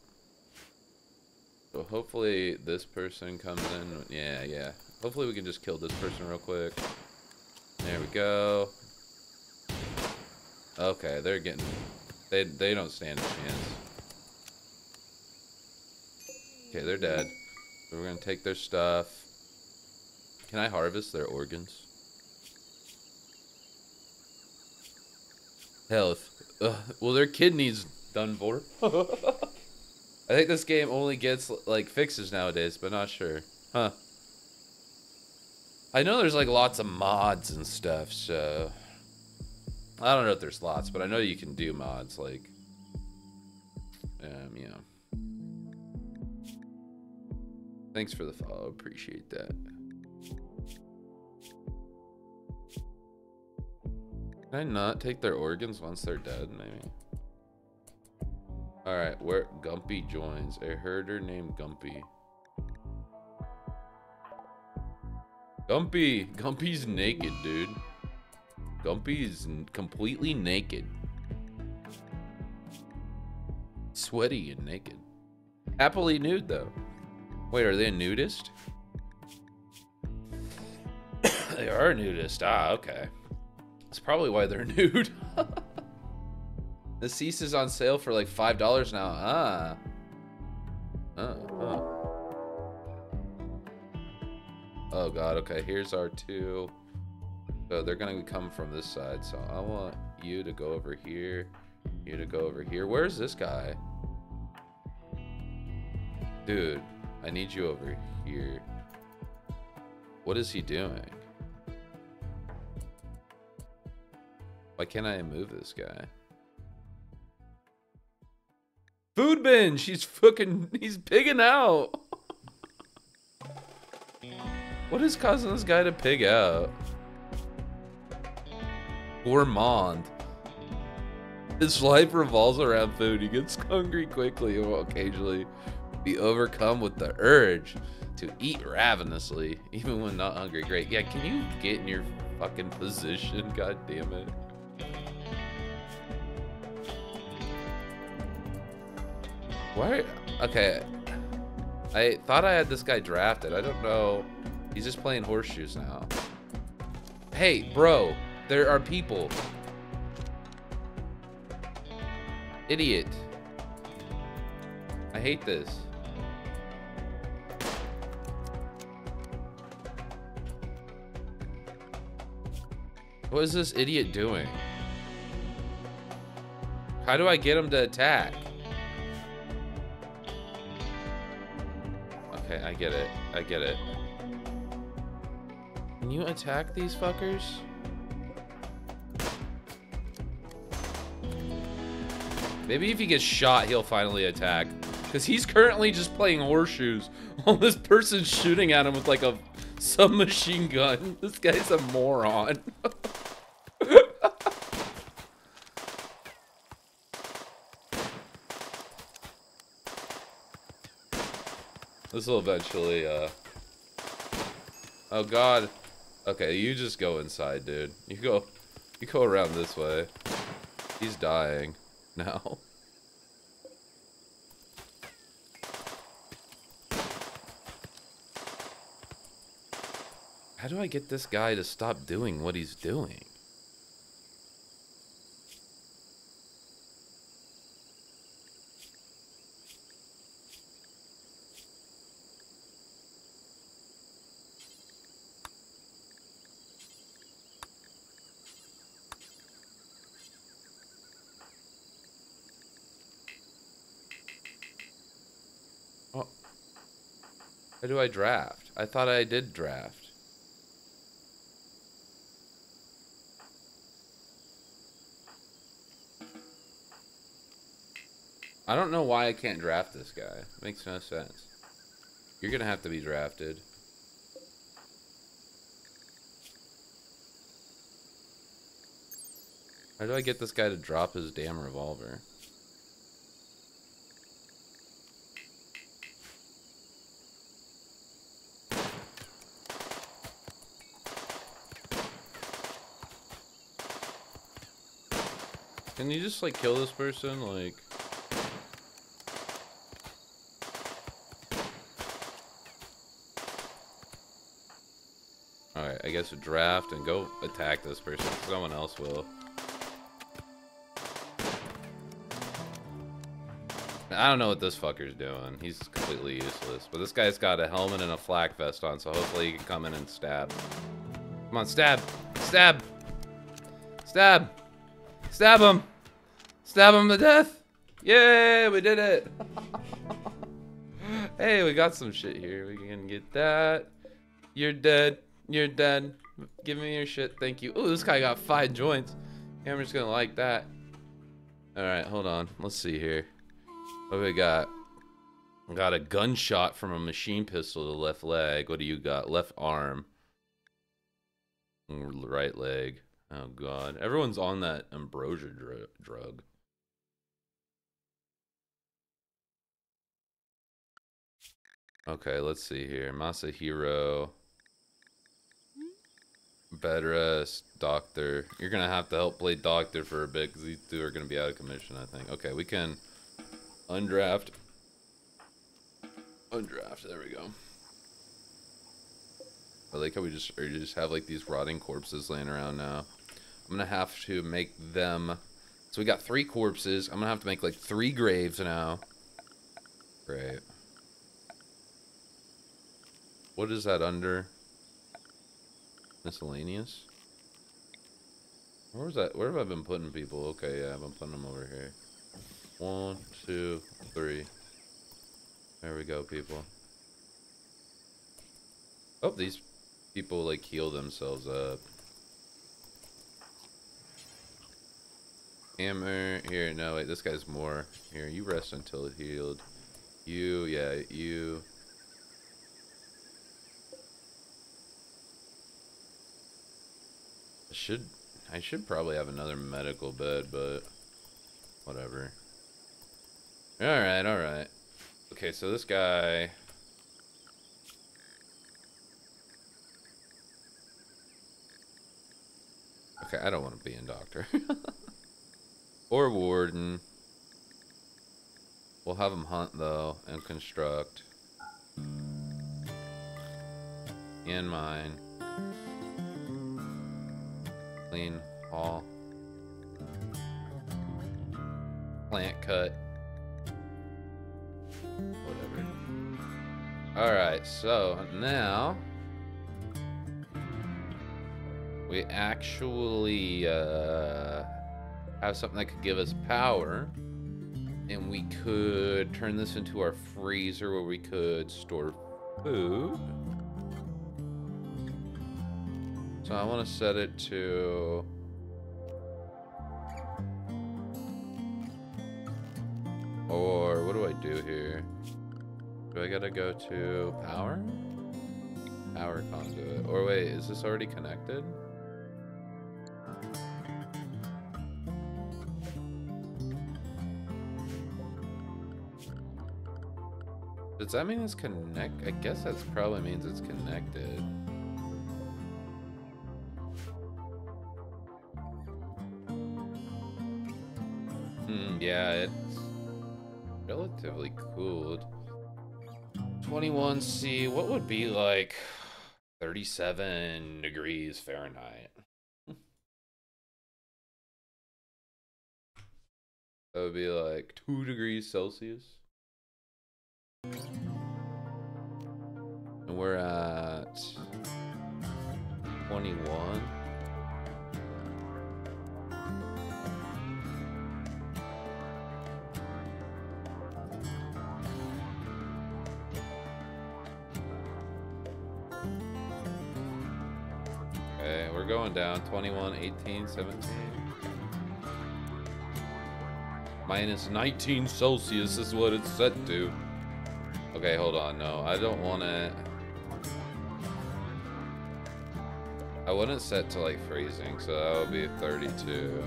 so hopefully this person comes in. Yeah, yeah. Hopefully we can just kill this person real quick. There we go. Okay, they're getting... They, they don't stand a chance. Okay, they're dead. We're going to take their stuff. Can I harvest their organs? Health. Ugh, well, their kidneys done for. [LAUGHS] I think this game only gets, like, fixes nowadays, but not sure. Huh. I know there's like lots of mods and stuff, so I don't know if there's lots, but I know you can do mods like um, yeah. Thanks for the follow, appreciate that. Can I not take their organs once they're dead, maybe? Alright, where Gumpy joins. A herder named Gumpy. Gumpy. Gumpy's naked, dude. Gumpy's completely naked. Sweaty and naked. Happily nude, though. Wait, are they a nudist? [COUGHS] they are a nudist. Ah, okay. That's probably why they're [LAUGHS] nude. [LAUGHS] the cease is on sale for like $5 now. Ah. Oh god, okay, here's our two. So they're gonna come from this side. So I want you to go over here. You to go over here. Where's this guy? Dude, I need you over here. What is he doing? Why can't I move this guy? Food bin! She's fucking. He's pigging out! What is causing this guy to pig out? Gourmand. His life revolves around food. He gets hungry quickly and will occasionally be overcome with the urge to eat ravenously, even when not hungry. Great. Yeah, can you get in your fucking position? [LAUGHS] God damn it. Why? Okay. I thought I had this guy drafted. I don't know. He's just playing horseshoes now. Hey, bro. There are people. Idiot. I hate this. What is this idiot doing? How do I get him to attack? Okay, I get it. I get it. Can you attack these fuckers? Maybe if he gets shot, he'll finally attack. Because he's currently just playing horseshoes [LAUGHS] while this person's shooting at him with like a submachine gun. [LAUGHS] This guy's a moron. [LAUGHS] this will eventually, uh... Oh god. Okay, you just go inside, dude. You go, you go around this way. He's dying now. How do I get this guy to stop doing what he's doing? How do I draft? I thought I did draft. I don't know why I can't draft this guy. makes no sense. You're gonna have to be drafted. How do I get this guy to drop his damn revolver? Can you just like kill this person? Like. Alright, I guess a draft and go attack this person. Someone else will. I don't know what this fucker's doing. He's completely useless. But this guy's got a helmet and a flak vest on, so hopefully he can come in and stab. Come on, stab! Stab! Stab! Stab him! Stab him to death! Yay, we did it! [LAUGHS] hey, we got some shit here. We can get that. You're dead. You're dead. Give me your shit. Thank you. Oh, this guy got five joints. I'm just gonna like that. Alright, hold on. Let's see here. What we got? Got a gunshot from a machine pistol to the left leg. What do you got? Left arm. Right leg. Oh god. Everyone's on that ambrosia dr drug. Okay, let's see here. Masahiro. Bedrest, Doctor. You're gonna have to help play Doctor for a bit because these two are gonna be out of commission, I think. Okay, we can undraft. Undraft, there we go. I like how we just or just have like these rotting corpses laying around now. I'm gonna have to make them. So we got three corpses. I'm gonna have to make like three graves now. Great. What is that under? Miscellaneous? Where was that? Where have I been putting people? Okay, yeah, I've been putting them over here. One, two, three. There we go, people. Oh, these people like heal themselves up. Hammer. Here, no, wait, this guy's more. Here, you rest until it healed. You, yeah, you. I should, I should probably have another medical bed, but whatever. Alright, alright. Okay, so this guy... Okay, I don't want to be in doctor. [LAUGHS] or warden. We'll have him hunt, though, and construct. In mine. Clean haul. Plant cut. Whatever. Alright, so now we actually uh, have something that could give us power. And we could turn this into our freezer where we could store food. So I want to set it to... Or what do I do here? Do I gotta go to power? Power conduit. Or wait, is this already connected? Does that mean it's connect? I guess that probably means it's connected. Hmm, yeah, it's relatively cooled. 21C, what would be like 37 degrees Fahrenheit? [LAUGHS] that would be like 2 degrees Celsius. And we're at 21. Okay, we're going down 21, 18, 17. Minus 19 Celsius is what it's set to. Okay, hold on. No, I don't want it. I wouldn't set to like freezing, so that would be 32.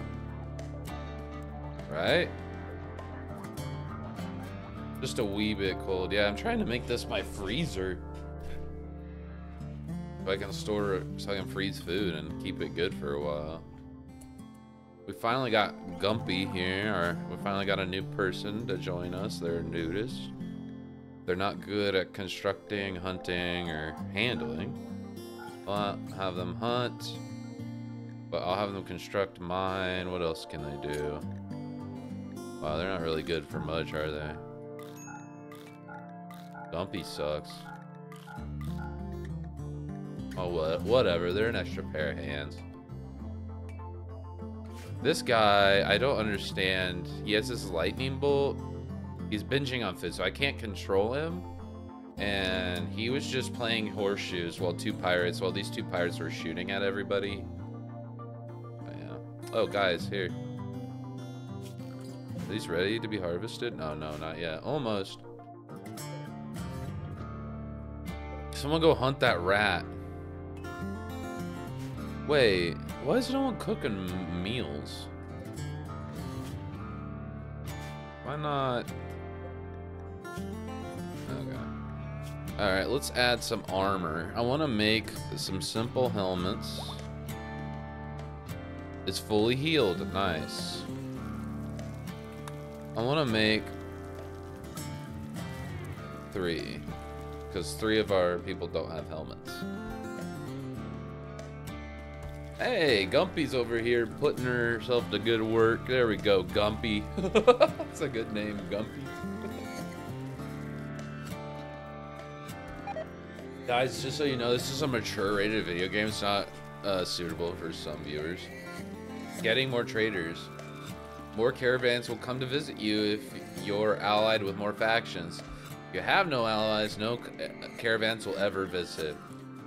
Right? Just a wee bit cold. Yeah, I'm trying to make this my freezer. So I can store it, so I can freeze food and keep it good for a while. We finally got Gumpy here, or we finally got a new person to join us. They're nudist. They're not good at constructing, hunting, or handling. I'll have them hunt, but I'll have them construct mine. What else can they do? Wow, they're not really good for much, are they? Gumpy sucks. Oh, what? Whatever. They're an extra pair of hands. This guy, I don't understand. He has this lightning bolt. He's binging on food, so I can't control him. And he was just playing horseshoes while two pirates, while these two pirates were shooting at everybody. Oh, yeah. Oh, guys, here. Are these ready to be harvested? No, no, not yet. Almost. Someone go hunt that rat. Wait, why is no one cooking meals? Why not? Okay. Alright, let's add some armor. I want to make some simple helmets. It's fully healed. Nice. I want to make three. Because three of our people don't have helmets. Hey, Gumpy's over here putting herself to good work. There we go, Gumpy. [LAUGHS] That's a good name, Gumpy. Guys, just so you know, this is a mature rated video game. It's not uh, suitable for some viewers. getting more traders. More caravans will come to visit you if you're allied with more factions. If you have no allies, no uh, caravans will ever visit.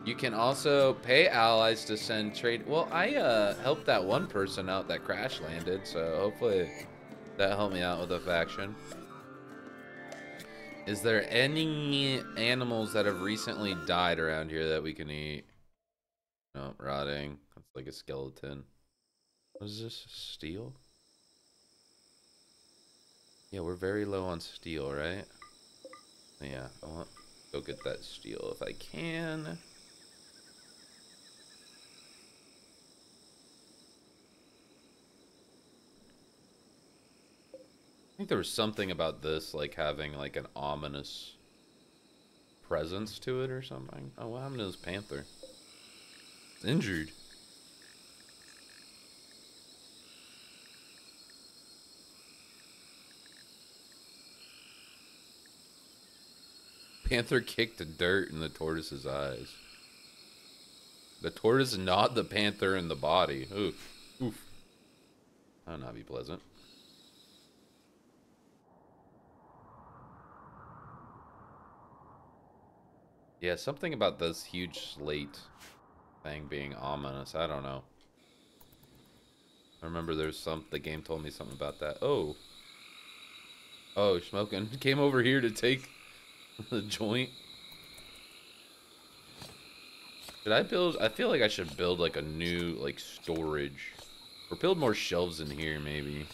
You can also pay allies to send trade. Well, I uh, helped that one person out that crash landed, so hopefully that helped me out with a faction. Is there any animals that have recently died around here that we can eat? No, rotting. That's like a skeleton. What is this? Steel? Yeah, we're very low on steel, right? Yeah, I want go get that steel if I can. Think there was something about this, like having like an ominous presence to it or something. Oh, what happened to this panther? It's injured. Panther kicked the dirt in the tortoise's eyes. The tortoise gnawed the panther in the body. Oof. Oof. That would not be pleasant. Yeah, something about this huge slate thing being ominous. I don't know. I remember there's some the game told me something about that. Oh. Oh, smoking. [LAUGHS] Came over here to take [LAUGHS] the joint. Should I build I feel like I should build like a new like storage. Or build more shelves in here maybe.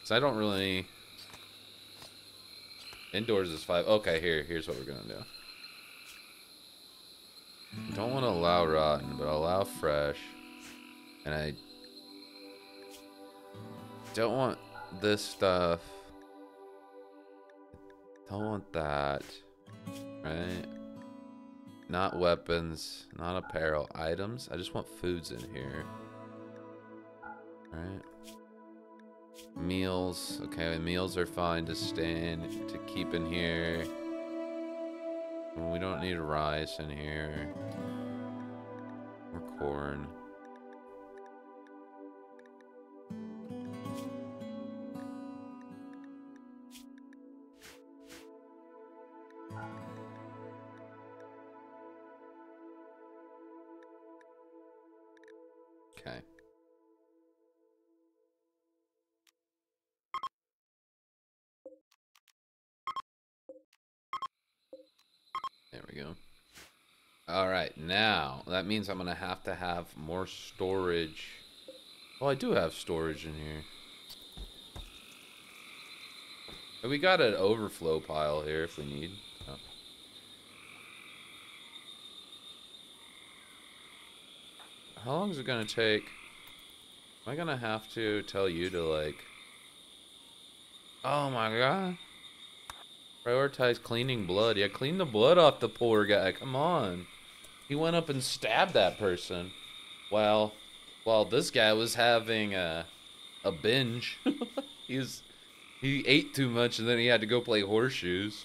Cause I don't really Indoors is five. Okay, here, here's what we're gonna do. Don't want to allow rotten, but I'll allow fresh. And I don't want this stuff. Don't want that. Right? Not weapons, not apparel, items. I just want foods in here. Right? Meals. Okay, meals are fine to stand, to keep in here. We don't need rice in here. Or corn. All right, now that means I'm gonna have to have more storage. Well, I do have storage in here. We got an overflow pile here if we need. Oh. How long is it gonna take? Am I gonna have to tell you to like? Oh my god. Prioritize cleaning blood. Yeah, clean the blood off the poor guy. Come on. He went up and stabbed that person. While while this guy was having a a binge. [LAUGHS] he was he ate too much and then he had to go play horseshoes.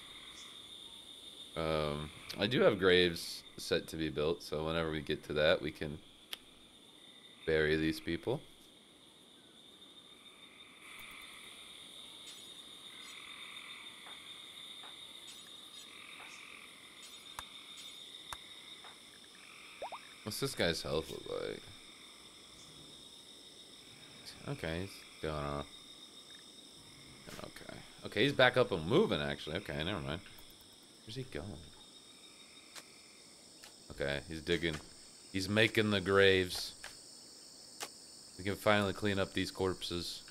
Um I do have graves set to be built, so whenever we get to that we can bury these people. What's this guy's health look like? Okay, he's doing uh Okay. Okay, he's back up and moving actually. Okay, never mind. Where's he going? Okay, he's digging. He's making the graves. We can finally clean up these corpses.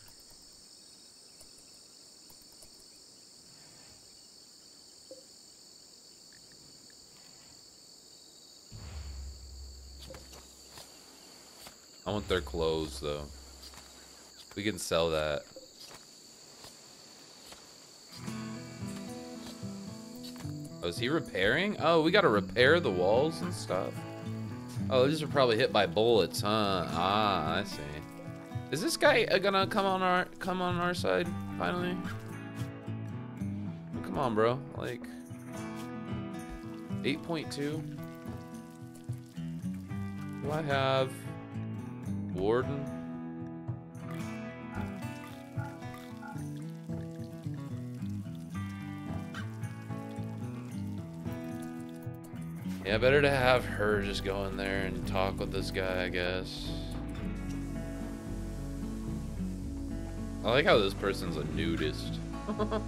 I want their clothes though. We can sell that. Oh, is he repairing? Oh, we gotta repair the walls and stuff. Oh, these are probably hit by bullets, huh? Ah, I see. Is this guy uh, gonna come on our come on our side finally? Come on, bro. Like 8.2. Do I have Warden. Yeah, better to have her just go in there and talk with this guy, I guess. I like how this person's a nudist. [LAUGHS] um,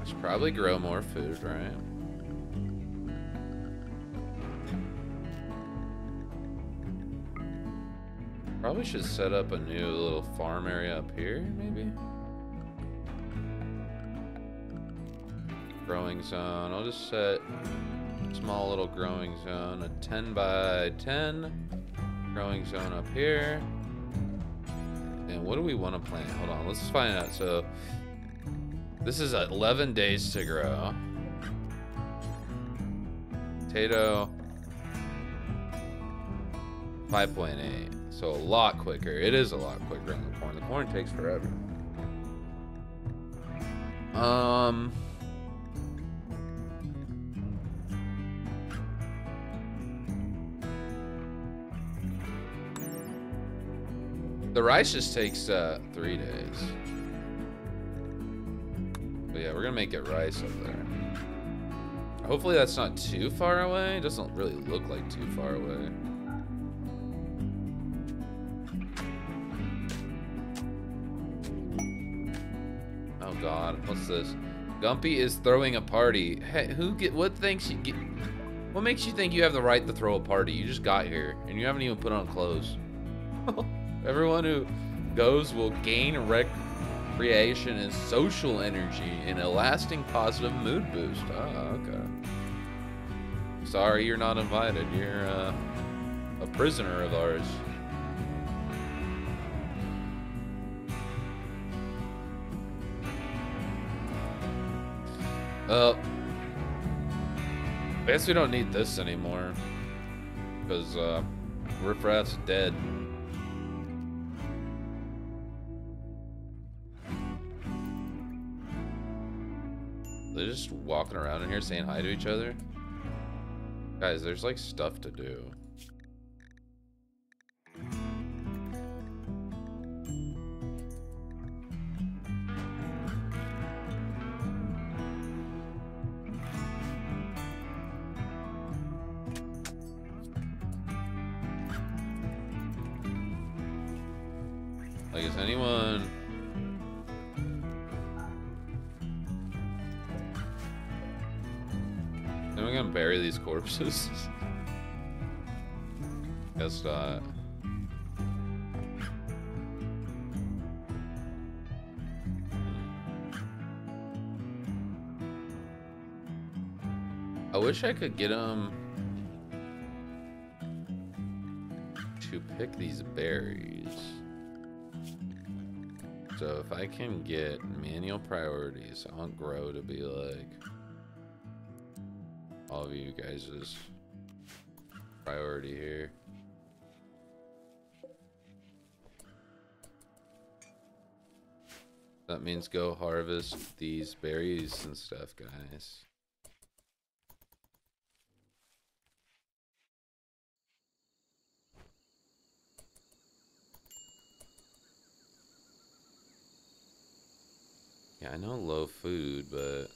I should probably grow more food, right? Probably should set up a new little farm area up here, maybe? Growing zone. I'll just set small little growing zone, a 10 by 10 growing zone up here. And what do we want to plant? Hold on, let's find out. So this is 11 days to grow. Potato 5.8. So a lot quicker. It is a lot quicker than the corn. The corn takes forever. Um The rice just takes uh, three days. But yeah, we're gonna make it rice up there. Hopefully that's not too far away. It doesn't really look like too far away. This? Gumpy is throwing a party. Hey, who get what thinks you get what makes you think you have the right to throw a party? You just got here and you haven't even put on clothes. [LAUGHS] Everyone who goes will gain recreation and social energy and a lasting positive mood boost. Oh, okay. Sorry, you're not invited. You're uh, a prisoner of ours. Uh, I guess we don't need this anymore. Because, uh, Riffraff's dead. They're just walking around in here saying hi to each other. Guys, there's like stuff to do. Anyone... Am I gonna bury these corpses? [LAUGHS] Guess not. I wish I could get them to pick these berries. So if I can get manual priorities, I want grow to be like all of you guys' priority here. That means go harvest these berries and stuff, guys. Yeah, I know low food, but...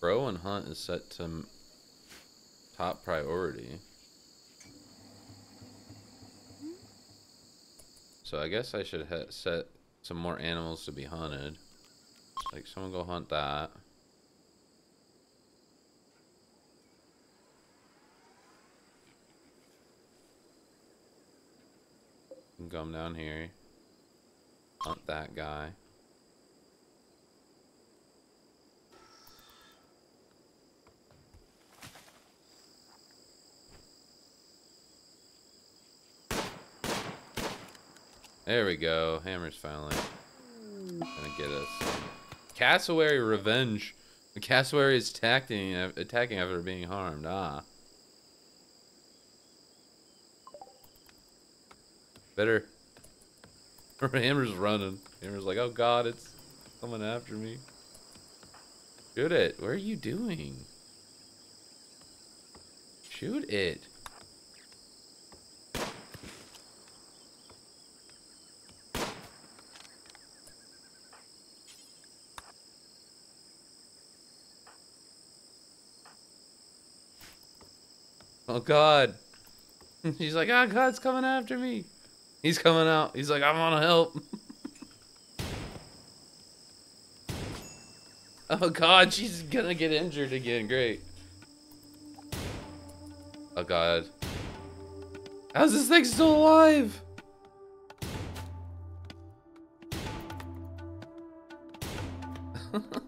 Grow and hunt is set to top priority. So I guess I should set some more animals to be hunted. Like someone go hunt that. And Come down here. Hunt that guy. There we go. Hammer's finally gonna get us. Cassowary revenge. The cassowary is attacking attacking after being harmed. Ah. Better. [LAUGHS] Hammer's running. Hammer's like, oh god, it's coming after me. Shoot it. What are you doing? Shoot it. Oh god. [LAUGHS] She's like, oh god, it's coming after me. He's coming out. He's like, I want to help. [LAUGHS] oh God, she's gonna get injured again. Great. Oh God. How's this thing still alive? [LAUGHS]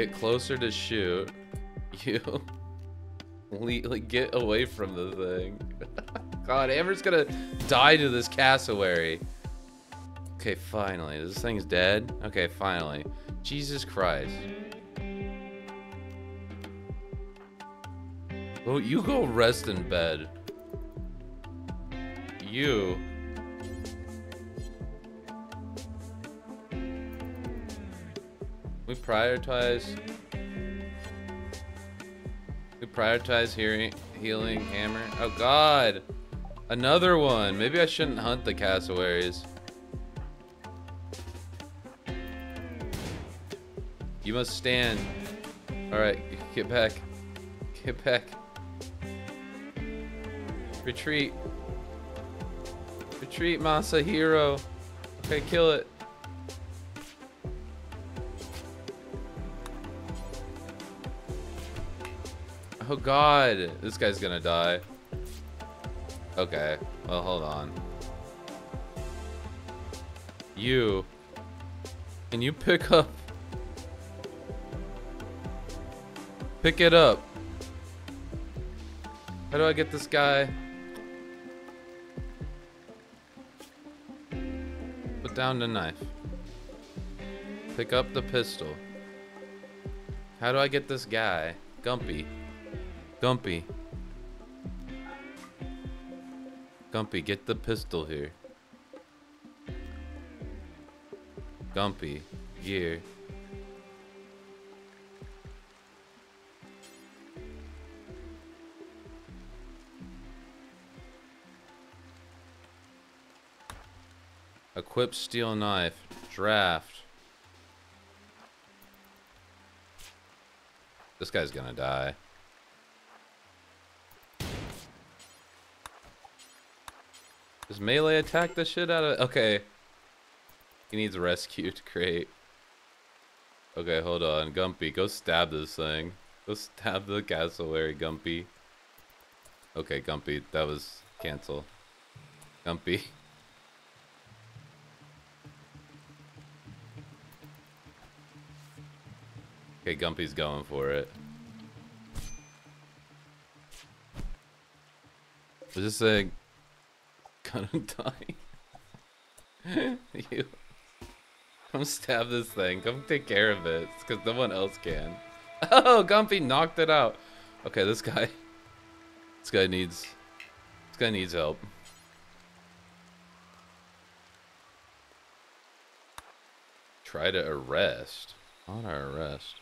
Get closer to shoot. [LAUGHS] You. Like, get away from the thing. [LAUGHS] god, Amber's gonna die to this cassowary. Okay, finally. This thing's dead? Okay, finally. Jesus Christ. Oh, you go rest in bed. You. Prioritize. We prioritize hearing, healing hammer. Oh God, another one. Maybe I shouldn't hunt the cassowaries. You must stand. All right, get back. Get back. Retreat. Retreat, Masahiro. Okay, kill it. Oh god, this guy's gonna die. Okay, well hold on. You, can you pick up? Pick it up. How do I get this guy? Put down the knife. Pick up the pistol. How do I get this guy? Gumpy. Gumpy. Gumpy, get the pistol here. Gumpy, here. Equip steel knife. Draft. This guy's gonna die. Does melee attack the shit out of Okay. He needs rescued. Great. Okay, hold on. Gumpy, go stab this thing. Go stab the cassowary, Gumpy. Okay, Gumpy, that was cancel. Gumpy. Okay, Gumpy's going for it. Is this thing gonna [LAUGHS] die? you come stab this thing. Come take care of it. because no one else can. [LAUGHS] Oh, Gumpy knocked it out. Okay, this guy. This guy needs. This guy needs help. Try to arrest. On our arrest.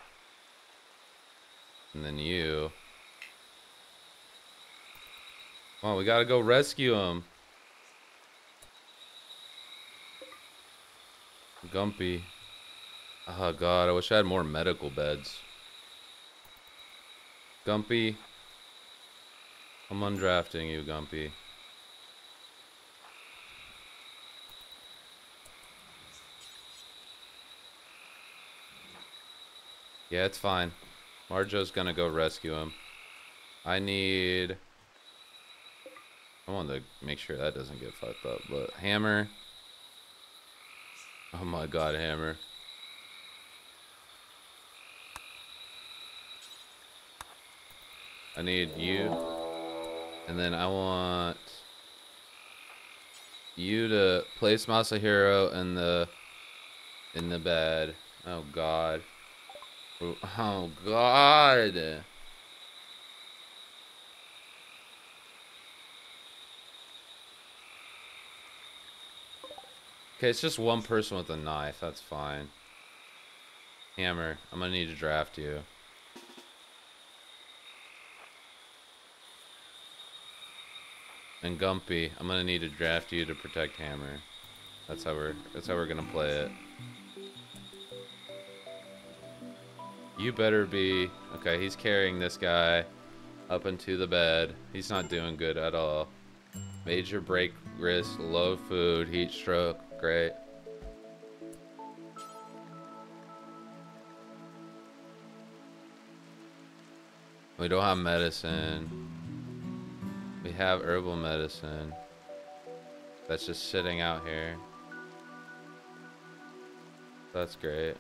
And then you. On, we gotta go rescue him. Gumpy. Oh ah, god, I wish I had more medical beds. Gumpy. I'm undrafting you, Gumpy. Yeah, it's fine. Marjo's gonna go rescue him. I need... I want to make sure that doesn't get fucked up, but Hammer... Oh my god, Hammer. I need you. And then I want you to place Masahiro in the in the bed. Oh god. Oh, oh god. Okay, it's just one person with a knife. That's fine. Hammer, I'm gonna need to draft you. And Gumpy, I'm gonna need to draft you to protect Hammer. That's how we're that's how we're gonna play it. You better be okay, he's carrying this guy up into the bed. He's not doing good at all. Major break risk, low food, heat stroke, great. We don't have medicine. We have herbal medicine. That's just sitting out here. That's great.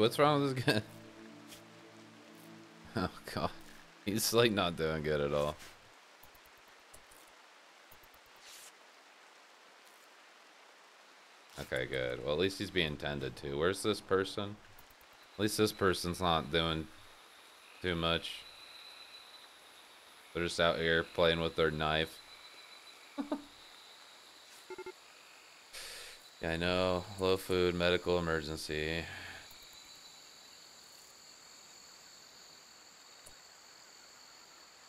What's wrong with this guy? [LAUGHS] Oh god. He's like not doing good at all. Okay, good. Well, at least he's being tended to. Where's this person? At least this person's not doing too much. They're just out here playing with their knife. [LAUGHS] yeah, I know. Low food, medical emergency.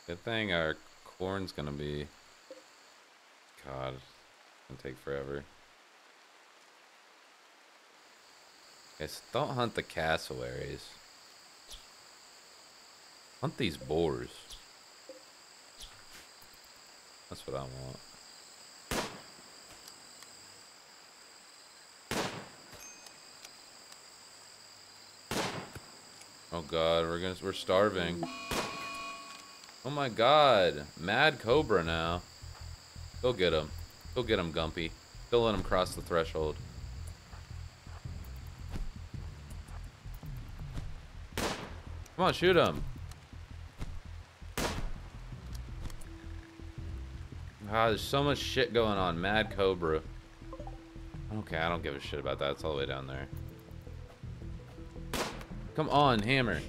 Good thing our corn's gonna be... God, it's gonna take forever. Guys, don't hunt the cassowaries. Hunt these boars. That's what I want. Oh god, we're gonna we're starving. Oh my god, Mad Cobra now. Go get him. Go get him, Gumpy. Don't let him cross the threshold. Come on, shoot him. Ah, there's so much shit going on. Mad Cobra. Okay, I don't give a shit about that. It's all the way down there. Come on, hammer.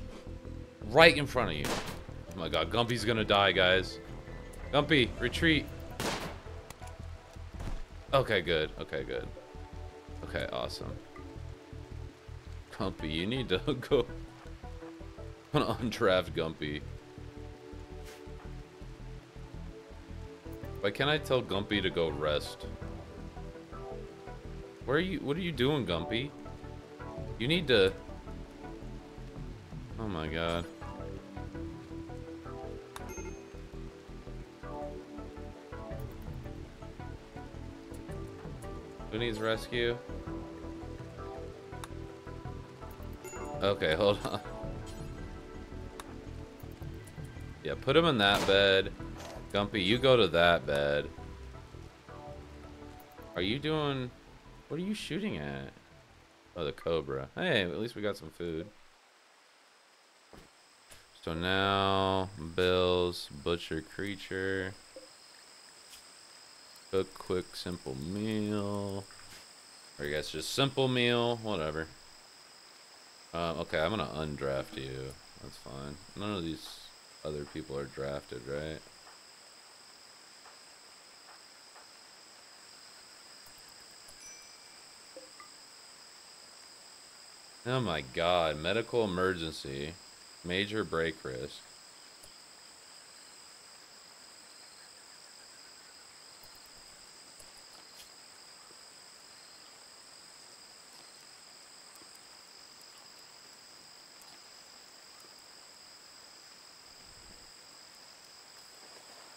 Right in front of you. Oh my god, Gumpy's gonna die, guys. Gumpy, retreat. Okay, good. Okay, good. Okay, awesome. Gumpy, you need to [LAUGHS] go... Gonna undraft Gumpy. Why can't I tell Gumpy to go rest? Where are you? What are you doing, Gumpy? You need to... Oh my god. Needs rescue? Okay, hold on. Yeah, put him in that bed. Gumpy, you go to that bed. Are you doing... What are you shooting at? Oh, the cobra. Hey, at least we got some food. So now, Bill's Butcher Creature. Cook quick, simple meal. Or you guys just simple meal, whatever. Um, okay, I'm gonna undraft you. That's fine. None of these other people are drafted, right? Oh my god, medical emergency. Major break risk.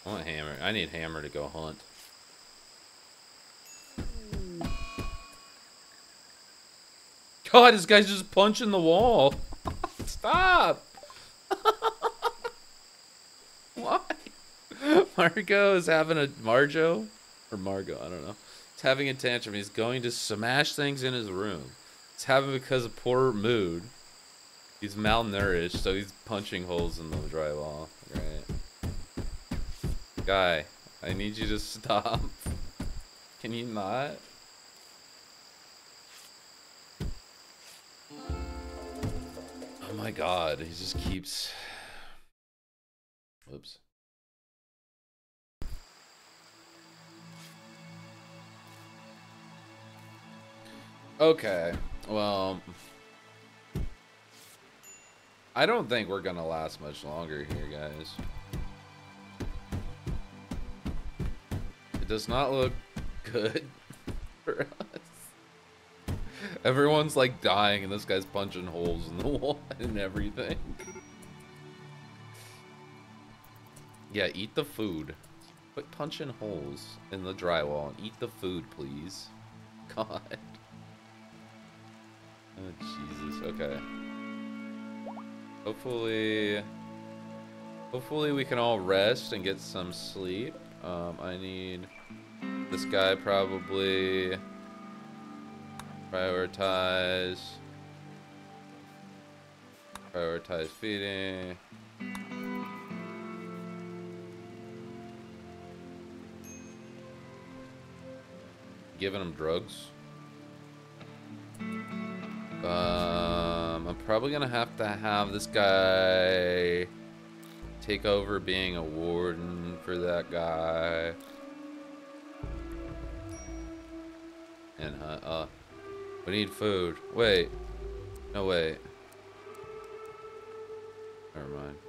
I want hammer. I need hammer to go hunt. God, this guy's just punching the wall. [LAUGHS] Stop. [LAUGHS] Why? Margot is having a Marjo or Margo, I don't know. He's having a tantrum. He's going to smash things in his room. It's having because of poor mood. He's malnourished, so he's punching holes in the drywall. Right. Guy, I need you to stop. Can you not? Oh my god, he just keeps. Oops. Okay, well. I don't think we're gonna last much longer here, guys. Does not look [LAUGHS] good for us. Everyone's like dying, and this guy's punching holes in the [LAUGHS] wall and everything. Yeah, eat the food. Quit punching holes in the drywall and eat the food, please. [LAUGHS] God. Oh, Jesus. Okay. Hopefully... Hopefully we can all rest and get some sleep. Um, I need this guy probably prioritize prioritize feeding giving him drugs um, I'm probably gonna have to have this guy take over being a warden for that guy. And uh, uh we need food. Wait. No wait. Never mind.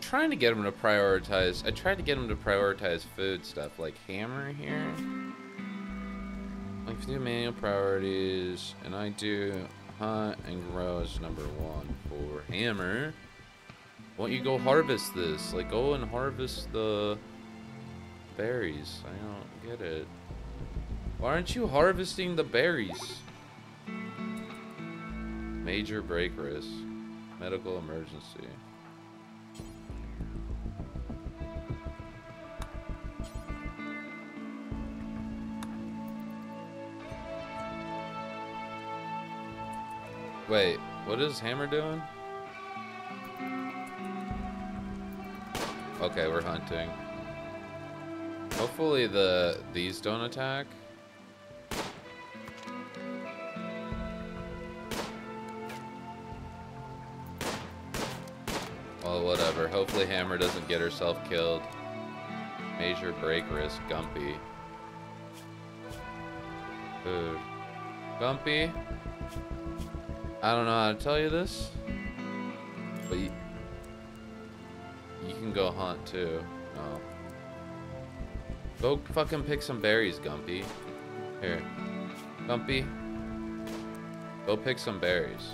Trying to get him to prioritize... I tried to get him to prioritize food stuff, like hammer here. Like, do manual priorities, and I do hunt and grow as number one for hammer. Why don't you go harvest this? Like, go and harvest the berries. I don't get it. Why aren't you harvesting the berries? Major break risk. Medical emergency. Wait, what is Hammer doing? Okay, we're hunting. Hopefully the these don't attack. Well, whatever. Hopefully Hammer doesn't get herself killed. Major break risk, Gumpy. Food. Gumpy? I don't know how to tell you this. But you, you can go hunt too. No. Go fucking pick some berries, Gumpy. Here. Gumpy. Go pick some berries.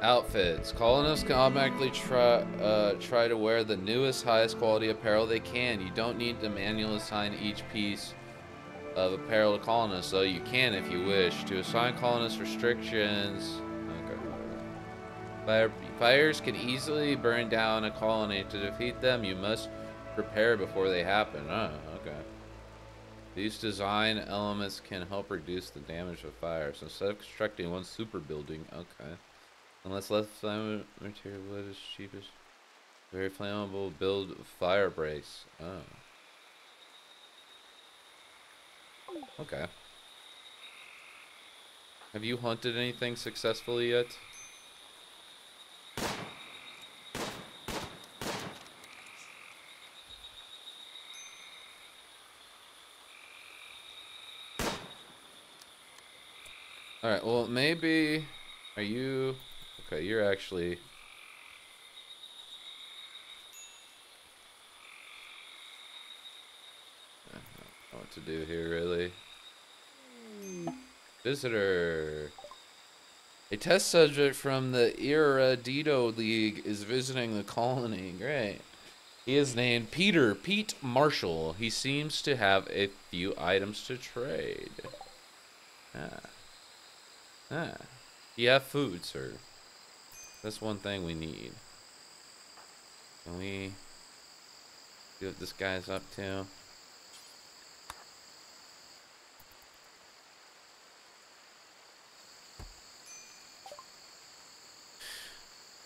Outfits. Colonists can automatically try uh, try to wear the newest, highest quality apparel they can. You don't need to manually assign each piece of apparel to colonists, though you can if you wish. To assign colonists restrictions. Okay. Fire, fires can easily burn down a colony. To defeat them, you must prepare before they happen. Oh, okay. These design elements can help reduce the damage of fire. So instead of constructing one super building, okay. Unless less flammable material is cheapest. Very flammable build fire breaks. Oh. Okay. Have you hunted anything successfully yet? Alright, well, maybe... Are you... Okay, you're actually... I don't know what to do here, really. Visitor. A test subject from the Iradido League is visiting the colony. Great. He is named Peter Pete Marshall. He seems to have a few items to trade. Ah. Ah. You have food, sir. That's one thing we need. Can we see what this guy's up to?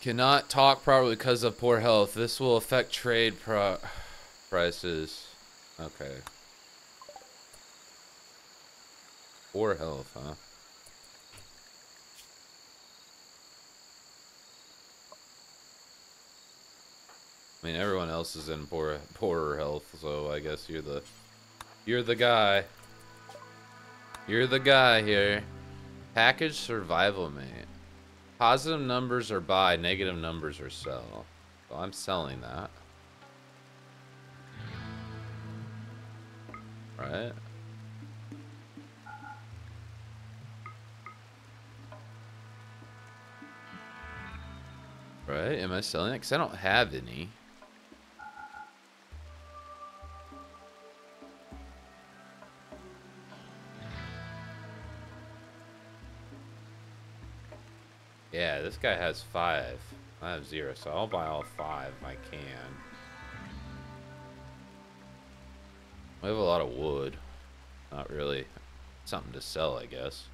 Cannot talk properly because of poor health. This will affect trade pro prices. Okay. Poor health, huh? I mean, everyone else is in poor, poorer health, so I guess you're the, you're the guy. You're the guy here. Package survival mate. Positive numbers are buy, negative numbers are sell. So I'm selling that. Right? Right? Am I selling it? Because I don't have any. Yeah, this guy has five. I have zero, so I'll buy all five if I can. We have a lot of wood. Not really something to sell, I guess.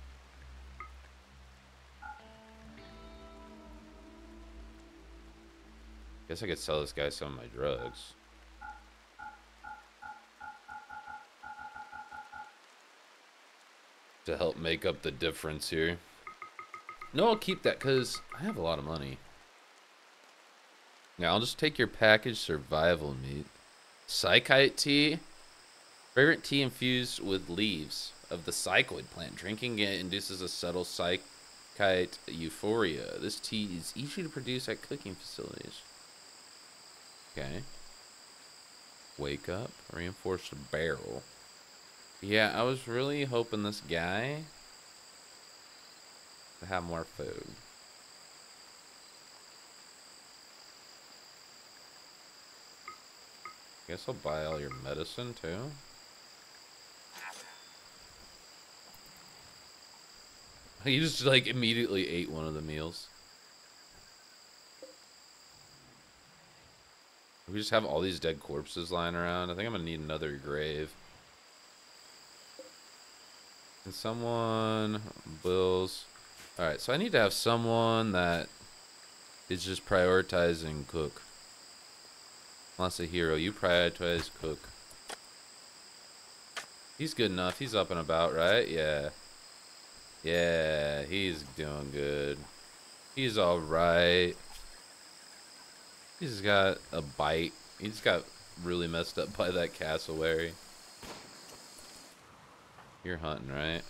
Guess I could sell this guy some of my drugs. To help make up the difference here. No, I'll keep that because I have a lot of money. Now, I'll just take your package survival meat. Psychite tea. Fragrant tea infused with leaves of the psychoid plant. Drinking it induces a subtle psychite euphoria. This tea is easy to produce at cooking facilities. Okay. Wake up. Reinforced barrel. Yeah, I was really hoping this guy to have more food. Guess I'll buy all your medicine too. [LAUGHS] He just like immediately ate one of the meals. We just have all these dead corpses lying around. I think I'm gonna need another grave. Can someone bills? Alright, so I need to have someone that is just prioritizing cook. Unless a hero, you prioritize cook. He's good enough. He's up and about, right? Yeah. Yeah, he's doing good. He's alright. He's got a bite. He's got really messed up [LAUGHS] by that cassowary. You're hunting, right?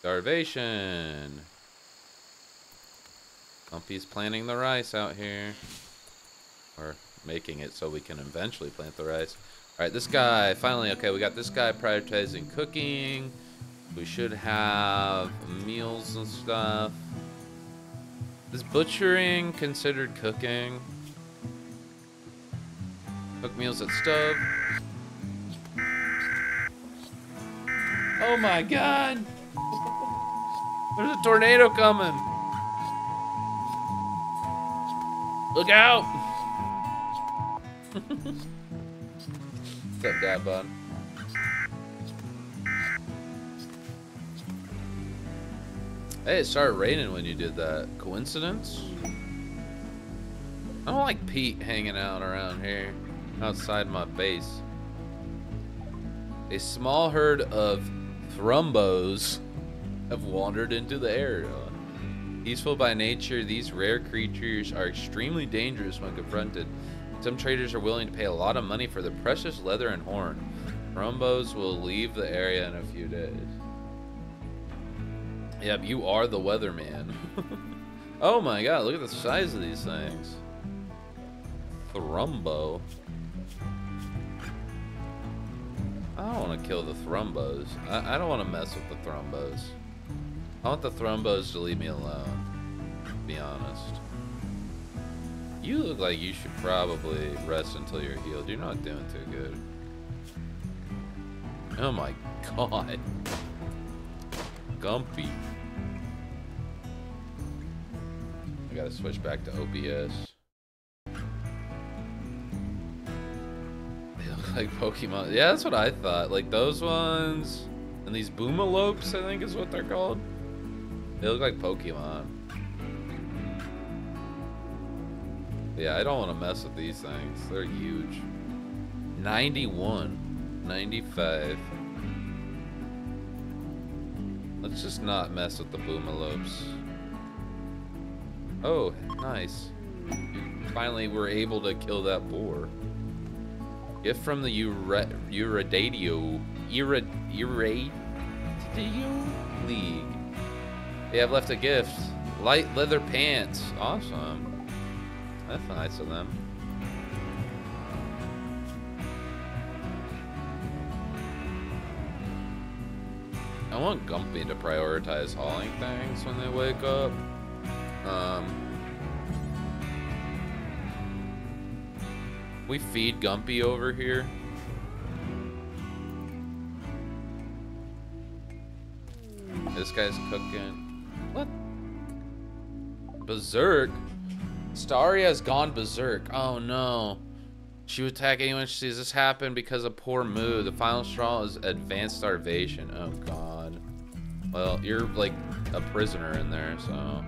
Starvation. Lumpy's planting the rice out here. Or making it so we can eventually plant the rice. Alright, this guy, finally, okay, we got this guy prioritizing cooking. We should have meals and stuff. Is butchering considered cooking? Cook meals at stove. Oh my god! There's a tornado coming! Look out! What's up, Dad Bud? Hey, it started raining when you did that. Coincidence? I don't like Pete hanging out around here, outside my base. A small herd of thrumbos have wandered into the area. Peaceful by nature, these rare creatures are extremely dangerous when confronted. Some traders are willing to pay a lot of money for the precious leather and horn. Thrumbos will leave the area in a few days. Yep, you are the weatherman. [LAUGHS] oh my god, look at the size of these things. Thrumbo. I don't want to kill the thrumbos. I, I don't want to mess with the thrumbos. I want the thrumbos to leave me alone. To be honest. You look like you should probably rest until you're healed. You're not doing too good. Oh my god. Gumpy. I gotta switch back to OBS. They look like Pokemon. Yeah, that's what I thought. Like those ones. And these Boomalopes, I think is what they're called. They look like Pokemon. Yeah, I don't want to mess with these things. They're huge. 91. 95. Let's just not mess with the Boomalopes. Oh, nice. Finally, we're able to kill that boar. Gift from the Ura Uridadio League. They have left a gift. Light leather pants. Awesome. That's nice of them. I want Gumpy to prioritize hauling things when they wake up. Um, we feed Gumpy over here. This guy's cooking. What? Berserk? Starry has gone berserk. Oh no. She would attack anyone she sees. This happen because of poor mood. The final straw is advanced starvation. Oh god. Well, you're like a prisoner in there, so.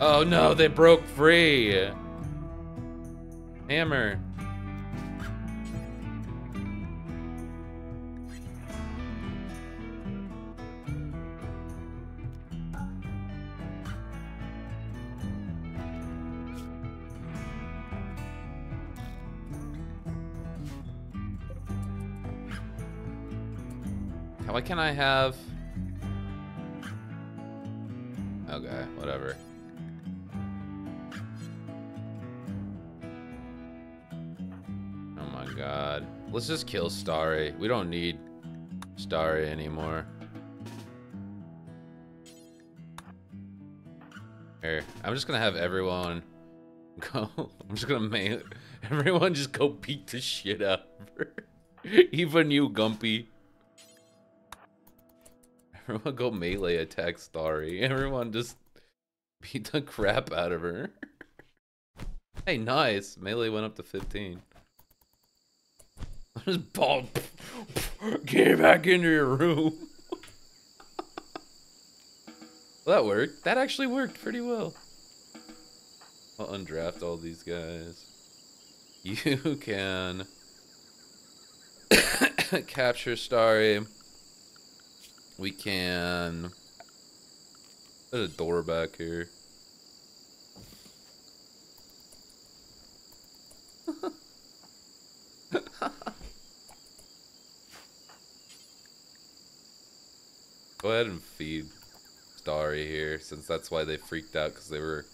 Oh no, they broke free. Hammer. Why can't I have... Okay, whatever. Oh my god. Let's just kill Starry. We don't need Starry anymore. Here, I'm just gonna have everyone [LAUGHS] go. I'm just gonna make [LAUGHS] everyone just go beat the shit out of her. Even you, Gumpy. Everyone go melee attack Starry. [LAUGHS] Everyone just beat the crap out of her. hey, nice. Melee went up to 15. [LAUGHS] Just ball. [LAUGHS] Get back into your room. well, that worked. That actually worked pretty well. I'll undraft all these guys. You can [COUGHS] capture Starry. We can put a door back here. [LAUGHS] Go ahead and feed Starry here, since that's why they freaked out, because they were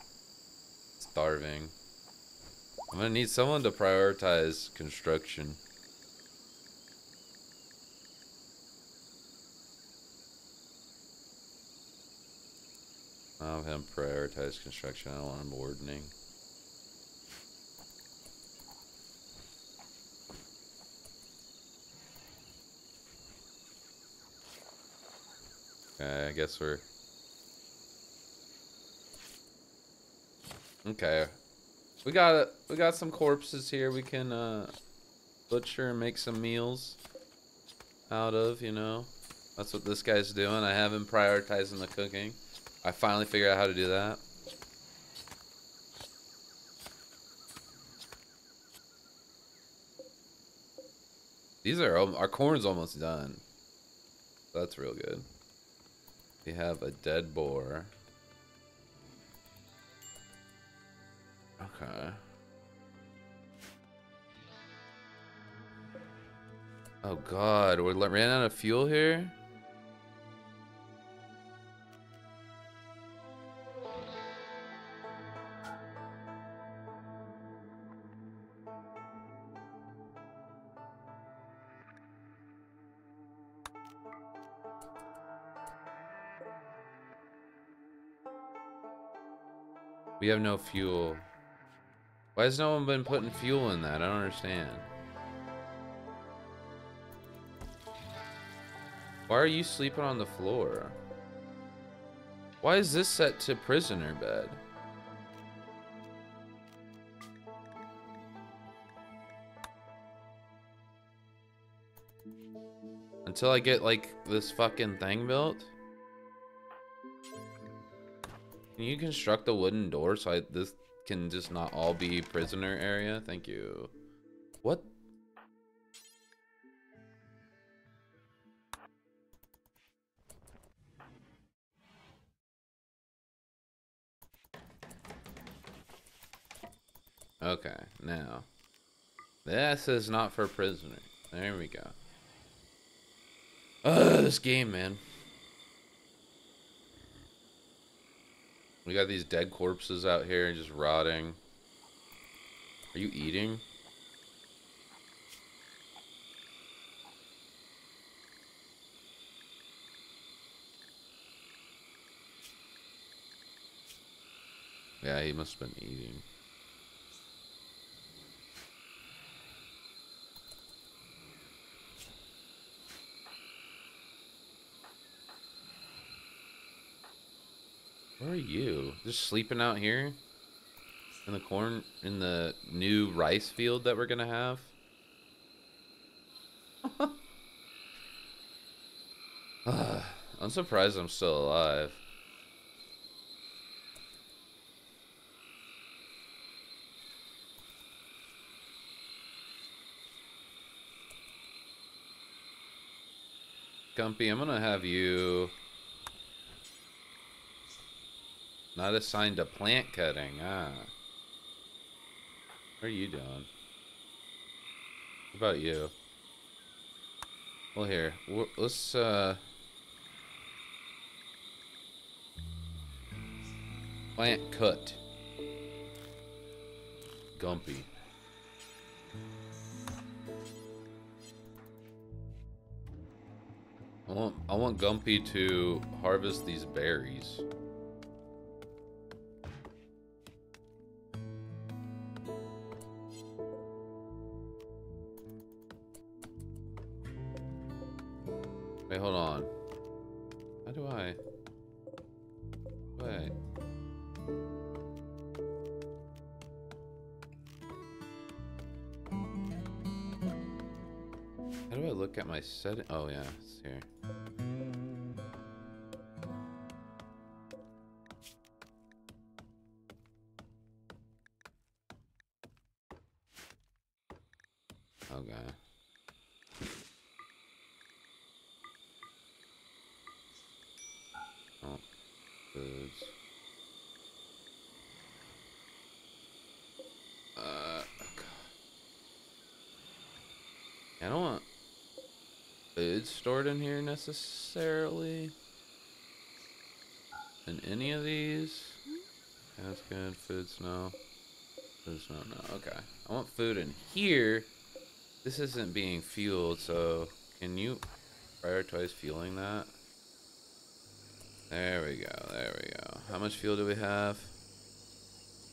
starving. I'm gonna need someone to prioritize construction. I'll have him prioritize construction. I don't want him wardening. Okay, I guess we're... Okay. We got we got some corpses here we can uh, butcher and make some meals out of, you know. That's what this guy's doing. I have him prioritizing the cooking. I finally figured out how to do that. These are our corn's almost done. That's real good. We have a dead boar. Okay. Oh god, we ran out of fuel here? We have no fuel. Why has no one been putting fuel in that? I don't understand. Why are you sleeping on the floor? Why is this set to prisoner bed? Until I get like this fucking thing built? Can you construct a wooden door so I, this can just not all be prisoner area? Thank you. What? Okay, now. This is not for prisoner. There we go. Ugh, this game, man. We got these dead corpses out here and just rotting. Are you eating? Yeah, he must have been eating. Where are you? Just sleeping out here? In the corn in the new rice field that we're gonna have? [LAUGHS] I'm surprised I'm still alive. Gumpy, I'm gonna have you not assigned to plant cutting. Ah. What are you doing? About you? Well, here. Let's, uh... Plant cut. Gumpy. I want I want Gumpy to harvest these berries. Setting? Oh, yeah, it's here. Stored in here necessarily. In any of these. That's good. Foods, no. Foods, no, no. Okay. I want food in here. This isn't being fueled, so can you prioritize fueling that? There we go, there we go. How much fuel do we have?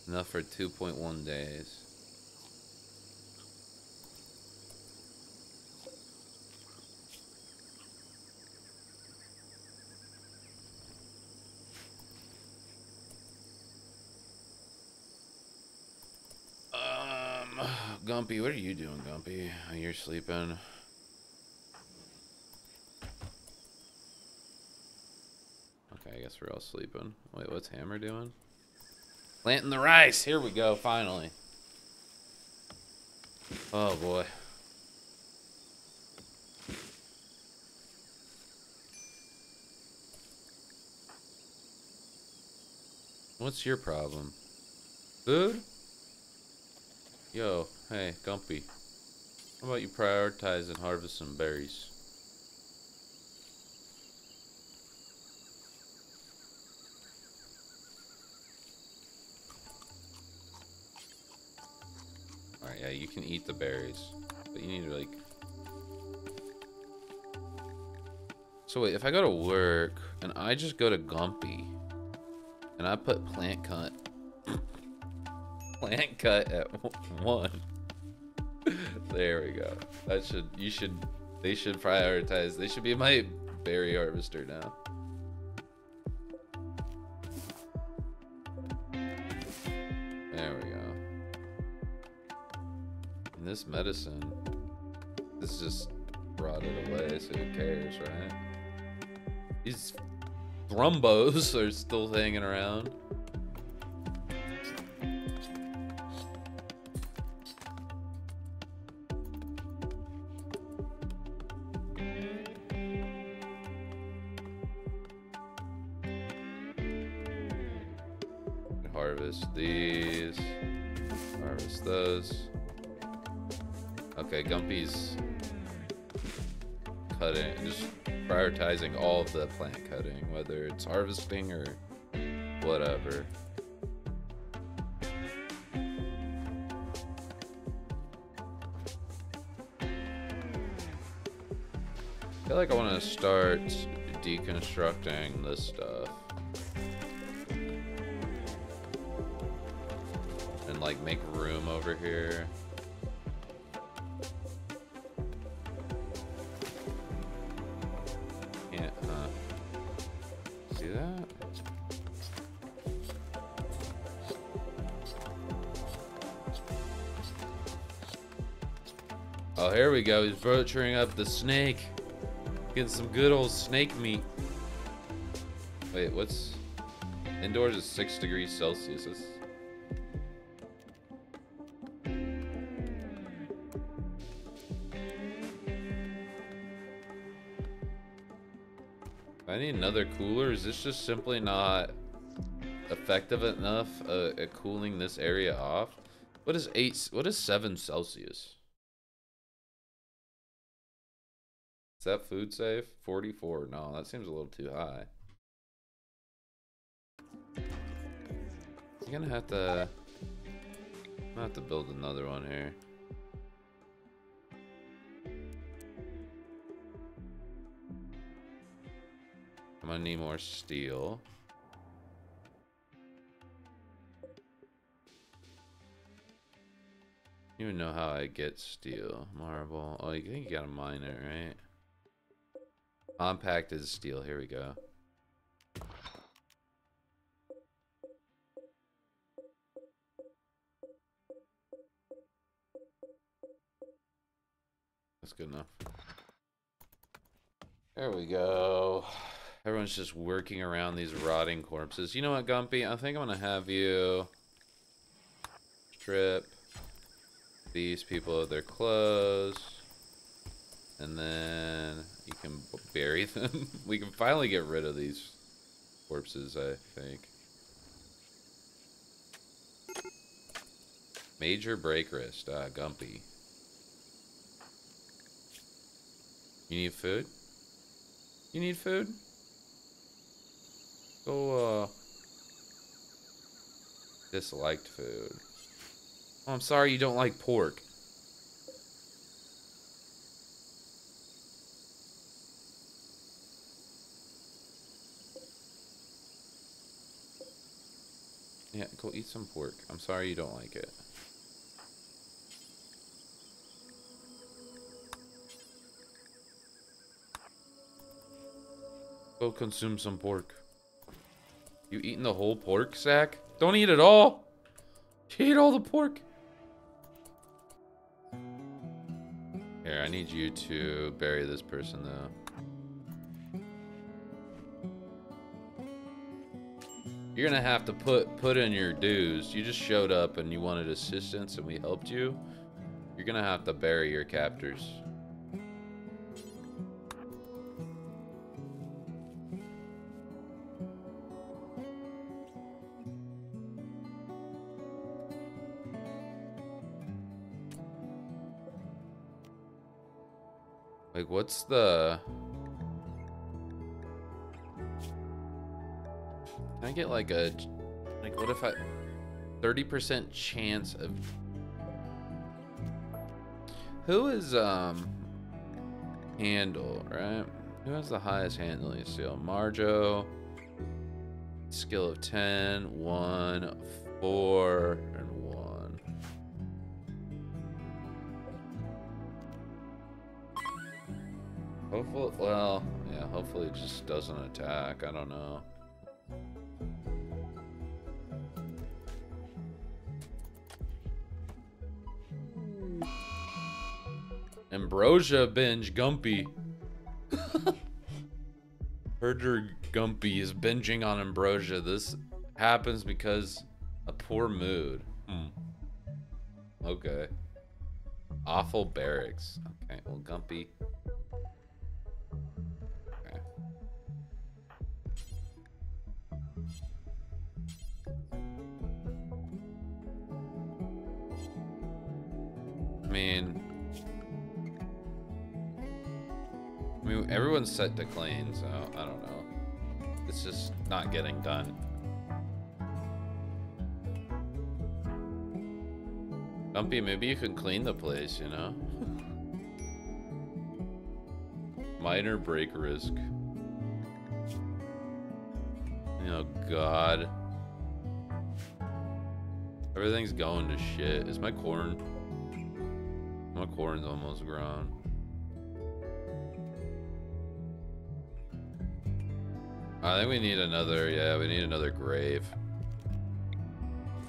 Enough for 2.1 days. Um, Gumpy, what are you doing, Gumpy? Oh, you're sleeping. Okay, I guess we're all sleeping. Wait, what's Hammer doing? Planting the rice. Here we go, finally. Oh boy. What's your problem? Food? Yo, hey, Gumpy. How about you prioritize and harvest some berries? Alright, yeah, you can eat the berries. But you need to, like... So wait, if I go to work, and I just go to Gumpy, and I put plant cut... plant cut at one. [LAUGHS] there we go. That should, you should, they should prioritize. They should be my berry harvester now. There we go. And this medicine, this just rotted away, so who cares, right? These thrumbos [LAUGHS] are still hanging around. It's or whatever. I feel like I want to start deconstructing this stuff. Go. He's butchering up the snake. Getting some good old snake meat. Wait, what's... Indoors is 6 degrees Celsius. That's... I need another cooler. Is this just simply not effective enough uh, at cooling this area off? What is eight? What is seven Celsius? Is that food safe? 44. No, that seems a little too high. You're gonna have to. I'm gonna have to build another one here. I'm gonna need more steel. You know how I get steel. Marble. Oh, you think you gotta mine it, right? Compacted steel. Here we go. That's good enough. There we go. Everyone's just working around these rotting corpses. You know what, Gumpy? I think I'm gonna have you strip these people of their clothes. And then you can bury them. [LAUGHS] we can finally get rid of these corpses, I think. Major break risk. Ah, Gumpy. You need food? You need food? Go, uh... Disliked food. Oh, I'm sorry you don't like pork. Yeah, go eat some pork. I'm sorry you don't like it. Go consume some pork. You eating the whole pork sack? Don't eat it all. [LAUGHS] You all the pork. Here, I need you to bury this person though. You're gonna have to put put in your dues. You just showed up and you wanted assistance and we helped you. You're gonna have to bury your captors. Like, what's the... I get like a... Like, what if I... 30% chance of... Who is, um... Handle, right? Who has the highest handling skill? Marjo. Skill of 10, 1, 4, and 1. Hopefully, well, yeah, Hopefully it just doesn't attack. I don't know. Ambrosia binge Gumpy. Herder Gumpy is binging on Ambrosia. This happens because a poor mood. Hmm. Okay. Awful barracks. Okay, well, Gumpy. I mean, everyone's set to clean, so I don't know. It's just not getting done. Dumpy, maybe you can clean the place, you know? [LAUGHS] Minor break risk. Oh god. Everything's going to shit. Is my corn? My corn's almost grown. I think we need another, yeah, we need another grave.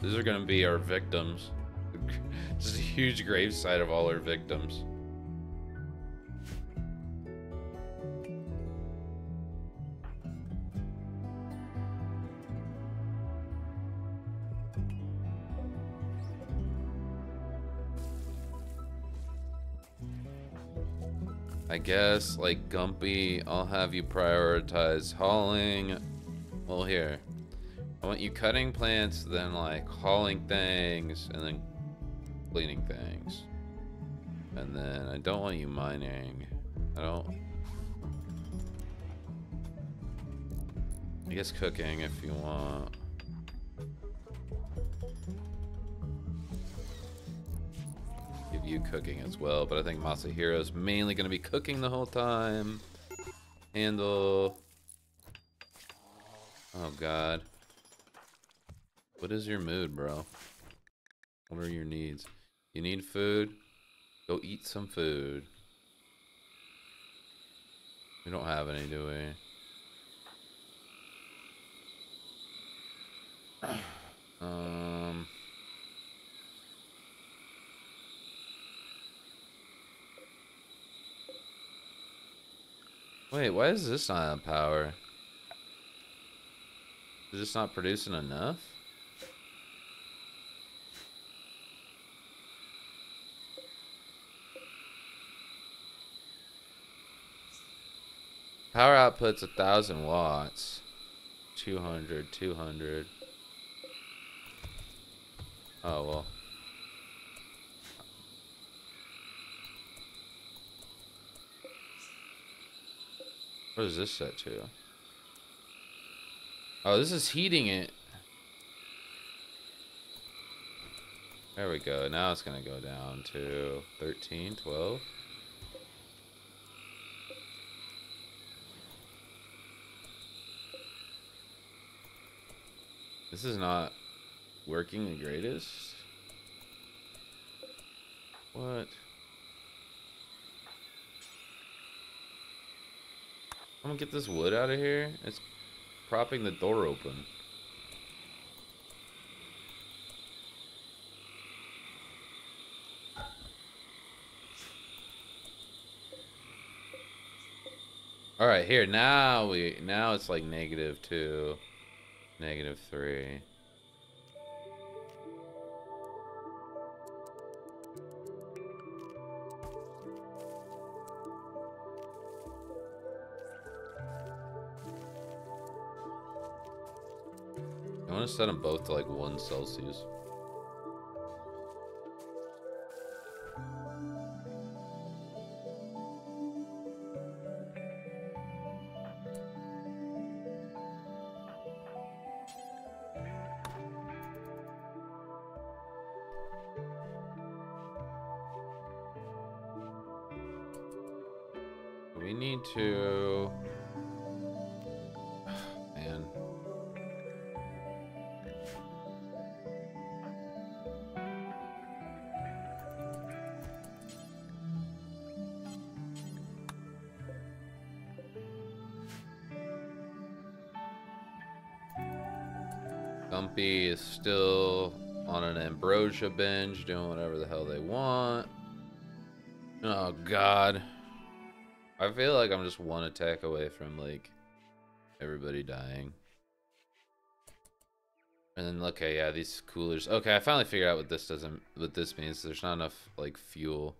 These are gonna be our victims. [LAUGHS] Just a huge gravesite of all our victims. I guess, like Gumpy, I'll have you prioritize hauling. Well, here. I want you cutting plants, then like hauling things, and then cleaning things. And then I don't want you mining. I don't... I guess cooking if you want. You cooking as well, but I think Masahiro's mainly going to be cooking the whole time. Handle. Oh god. What is your mood, bro? What are your needs? You need food? Go eat some food. We don't have any, do we? [CLEARS THROAT] um... Wait, why is this not on power? Is this not producing enough? Power output's a thousand watts. 200, 200. Oh, well. What is this set to? Oh, this is heating it. There we go. Now it's going to go down to 13, 12. This is not working the greatest. What? I'm gonna get this wood out of here. It's propping the door open. All right, here now we now it's like negative two, negative three. To set them both to like one Celsius. Binge, doing whatever the hell they want. Oh god. I feel like I'm just one attack away from like everybody dying. And then okay, yeah, these coolers. Okay, I finally figured out what this doesn't what this means. There's not enough like fuel.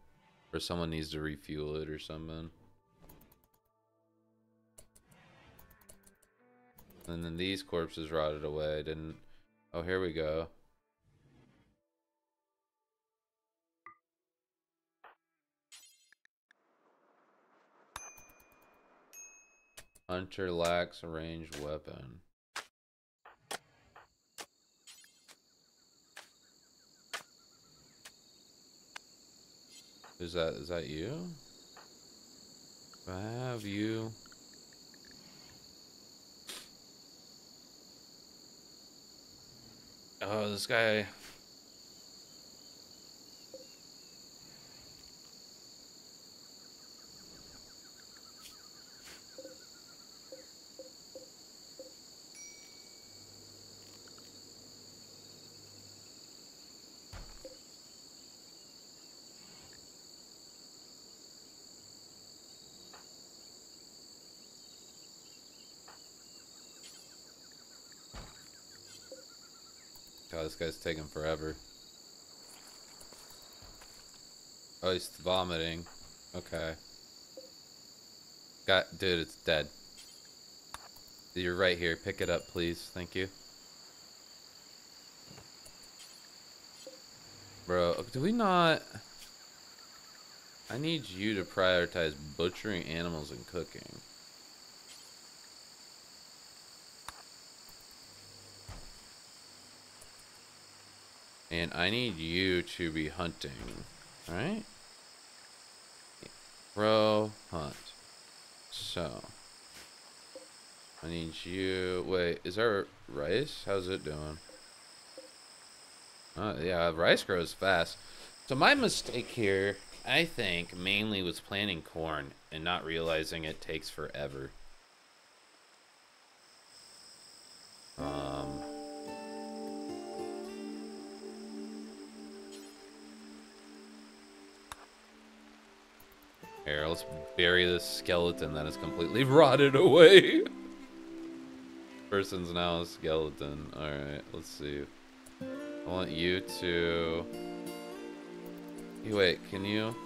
Or someone needs to refuel it or something. And then these corpses rotted away. Didn't Oh, here we go. Hunter lacks a ranged weapon. Is that is that you? I have you. Oh, this guy. God, oh, this guy's taking forever. Oh, he's vomiting. Okay. Got, dude, it's dead. You're right here. Pick it up, please. Thank you. Bro, do we not... I need you to prioritize butchering animals and cooking. And I need you to be hunting. Alright? Bro, hunt. So. I need you... Wait, is there rice? How's it doing? Uh, yeah, rice grows fast. So my mistake here, I think, mainly was planting corn and not realizing it takes forever. Um... Here, let's bury this skeleton that is completely [LAUGHS] rotted away. Person's now a skeleton. Alright, let's see. I want you to... Hey, wait, can you...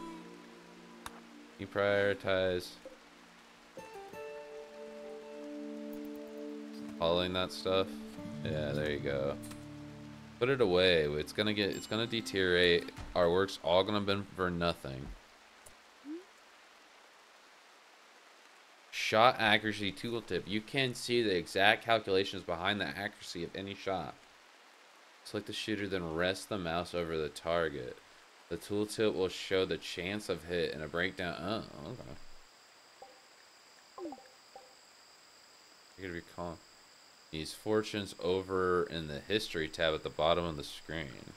You prioritize... Hauling that stuff? Yeah, there you go. Put it away. It's gonna get... It's gonna deteriorate. Our work's all gonna be for nothing. Shot accuracy tooltip. You can see the exact calculations behind the accuracy of any shot. Select the shooter, then rest the mouse over the target. The tooltip will show the chance of hit and a breakdown. Oh, okay. You're gonna be calling these fortunes over in the history tab at the bottom of the screen.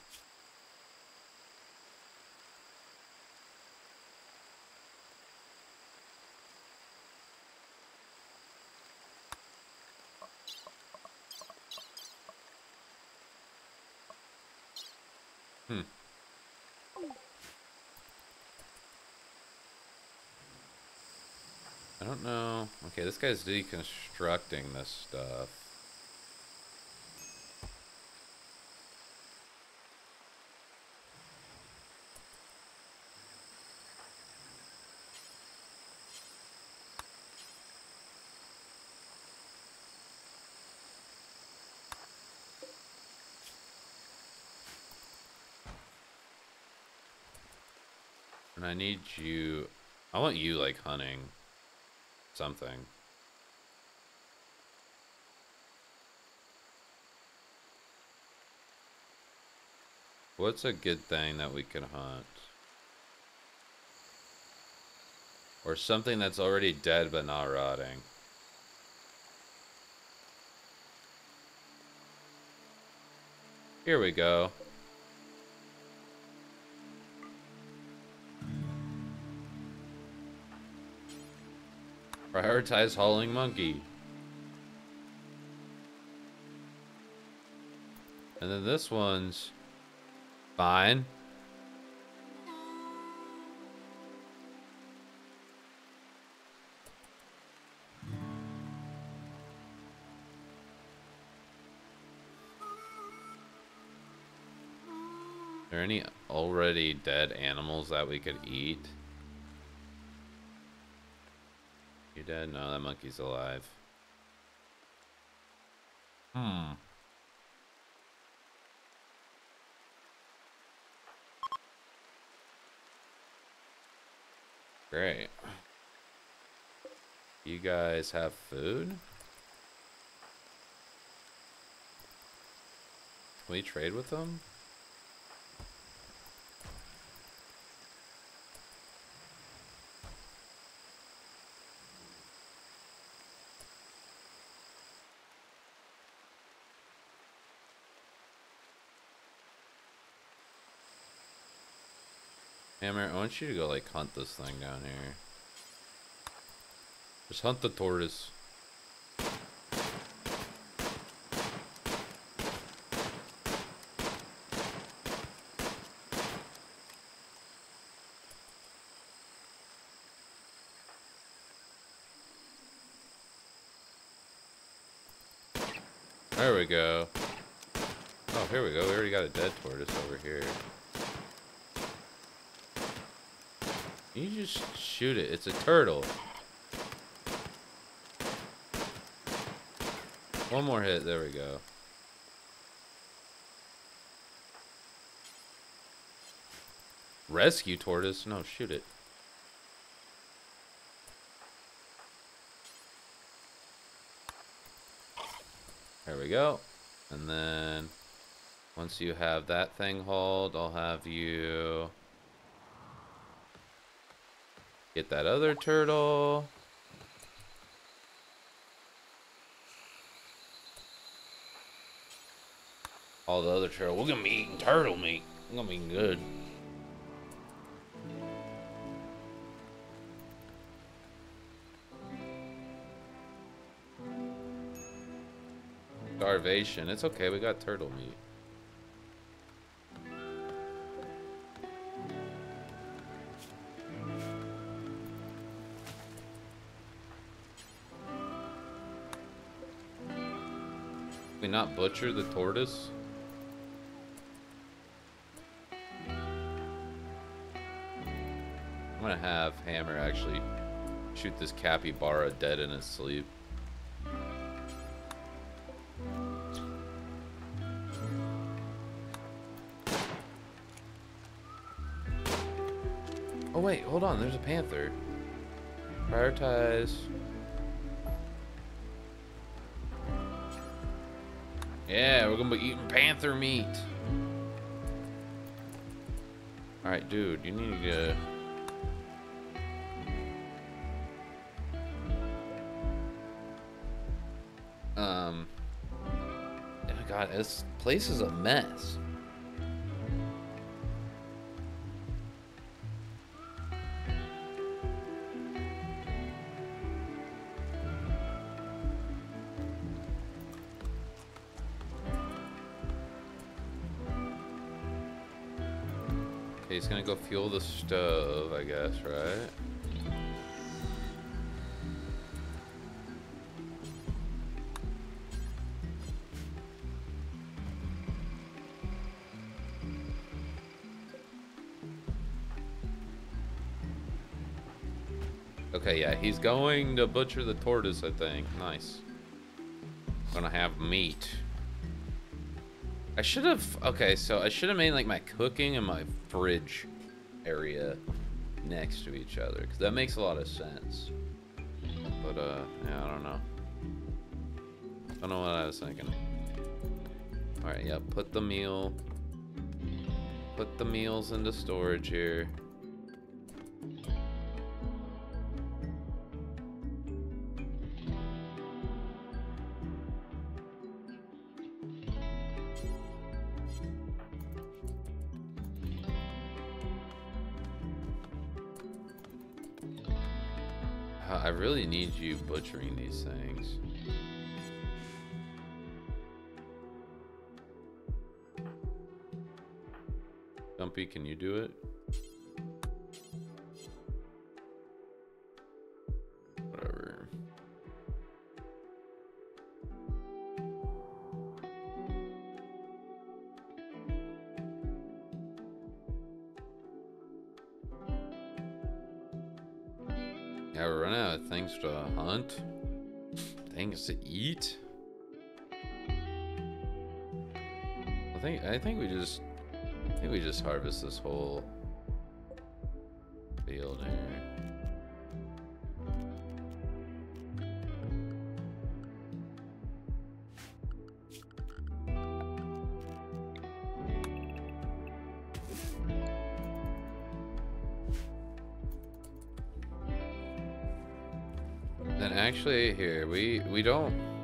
Hmm. I don't know. Okay, this guy's deconstructing this stuff. And I need you... I want you, like, hunting something. What's a good thing that we can hunt? Or something that's already dead but not rotting. Here we go. Prioritize hauling monkey. And then this one's fine. Are there any already dead animals that we could eat? You dead? No, that monkey's alive. Hmm. Great. You guys have food? Can we trade with them? Hammer, I want you to go like hunt this thing down here. Just hunt the tortoise. There we go. Oh, here we go. We already got a dead tortoise over here. You just shoot it. It's a turtle. One more hit. There we go. Rescue tortoise? No, shoot it. There we go. And then once you have that thing hauled, I'll have you get that other turtle. All the other turtle. We're gonna be eating turtle meat. We're gonna be good. Starvation. It's okay. We got turtle meat. Not butcher the tortoise? I'm gonna have Hammer actually shoot this capybara dead in his sleep. Oh wait, hold on, there's a panther. Prioritize. Yeah, we're gonna be eating panther meat. Alright, dude, you need to... Um... God, this place is a mess. Fuel the stove, I guess, right? Okay, yeah, he's going to butcher the tortoise, I think. Nice. Gonna have meat. I should have... Okay, so I should have made, like, my cooking and my fridge area next to each other. Because that makes a lot of sense. But, uh, yeah, I don't know. I don't know what I was thinking. Alright, yeah, put the meal... Put the meals into storage here. butchering these things. Dumpy, can you do it? This whole field here. Then actually here we we don't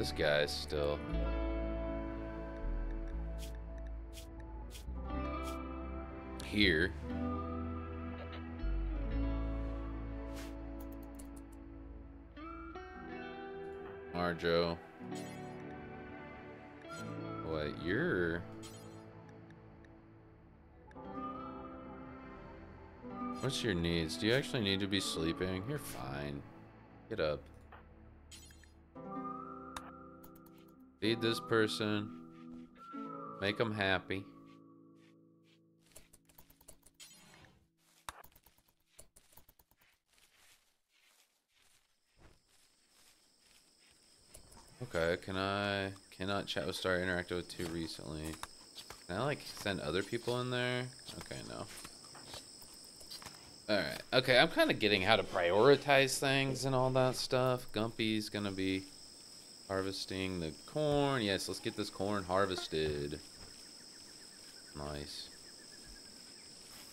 This guy's still. Here. Marjo. What, you're. What's your needs? Do you actually need to be sleeping? You're fine. Get up. Feed this person. Make them happy. Okay, can I cannot chat with Star interacted with too recently. Can I like send other people in there? Okay, no. Alright. Okay, I'm kind of getting how to prioritize things and all that stuff. Gumpy's gonna be harvesting the corn. Yes, let's get this corn harvested. Nice.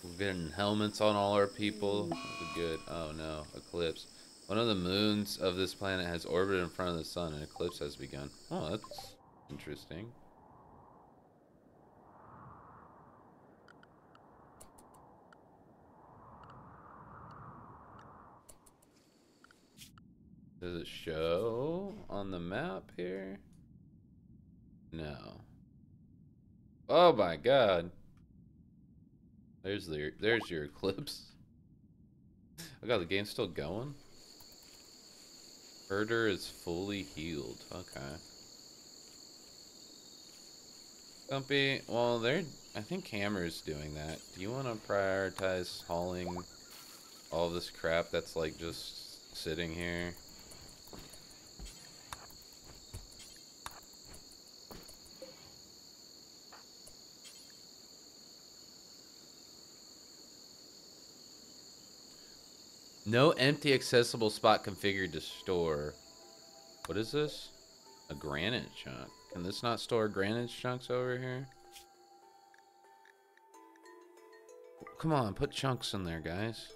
We're getting helmets on all our people. Good. Oh no, eclipse. One of the moons of this planet has orbited in front of the sun. An eclipse has begun. Oh, that's interesting. Does it show on the map here? No. Oh my god. There's the there's your eclipse. [LAUGHS] Oh god, the game's still going? Herder is fully healed. Okay. Stumpy, well, they're. I think Hammer's doing that. Do you want to prioritize hauling all this crap that's like just sitting here? No empty accessible spot configured to store. What is this? A granite chunk. Can this not store granite chunks over here? Come on, put chunks in there, guys.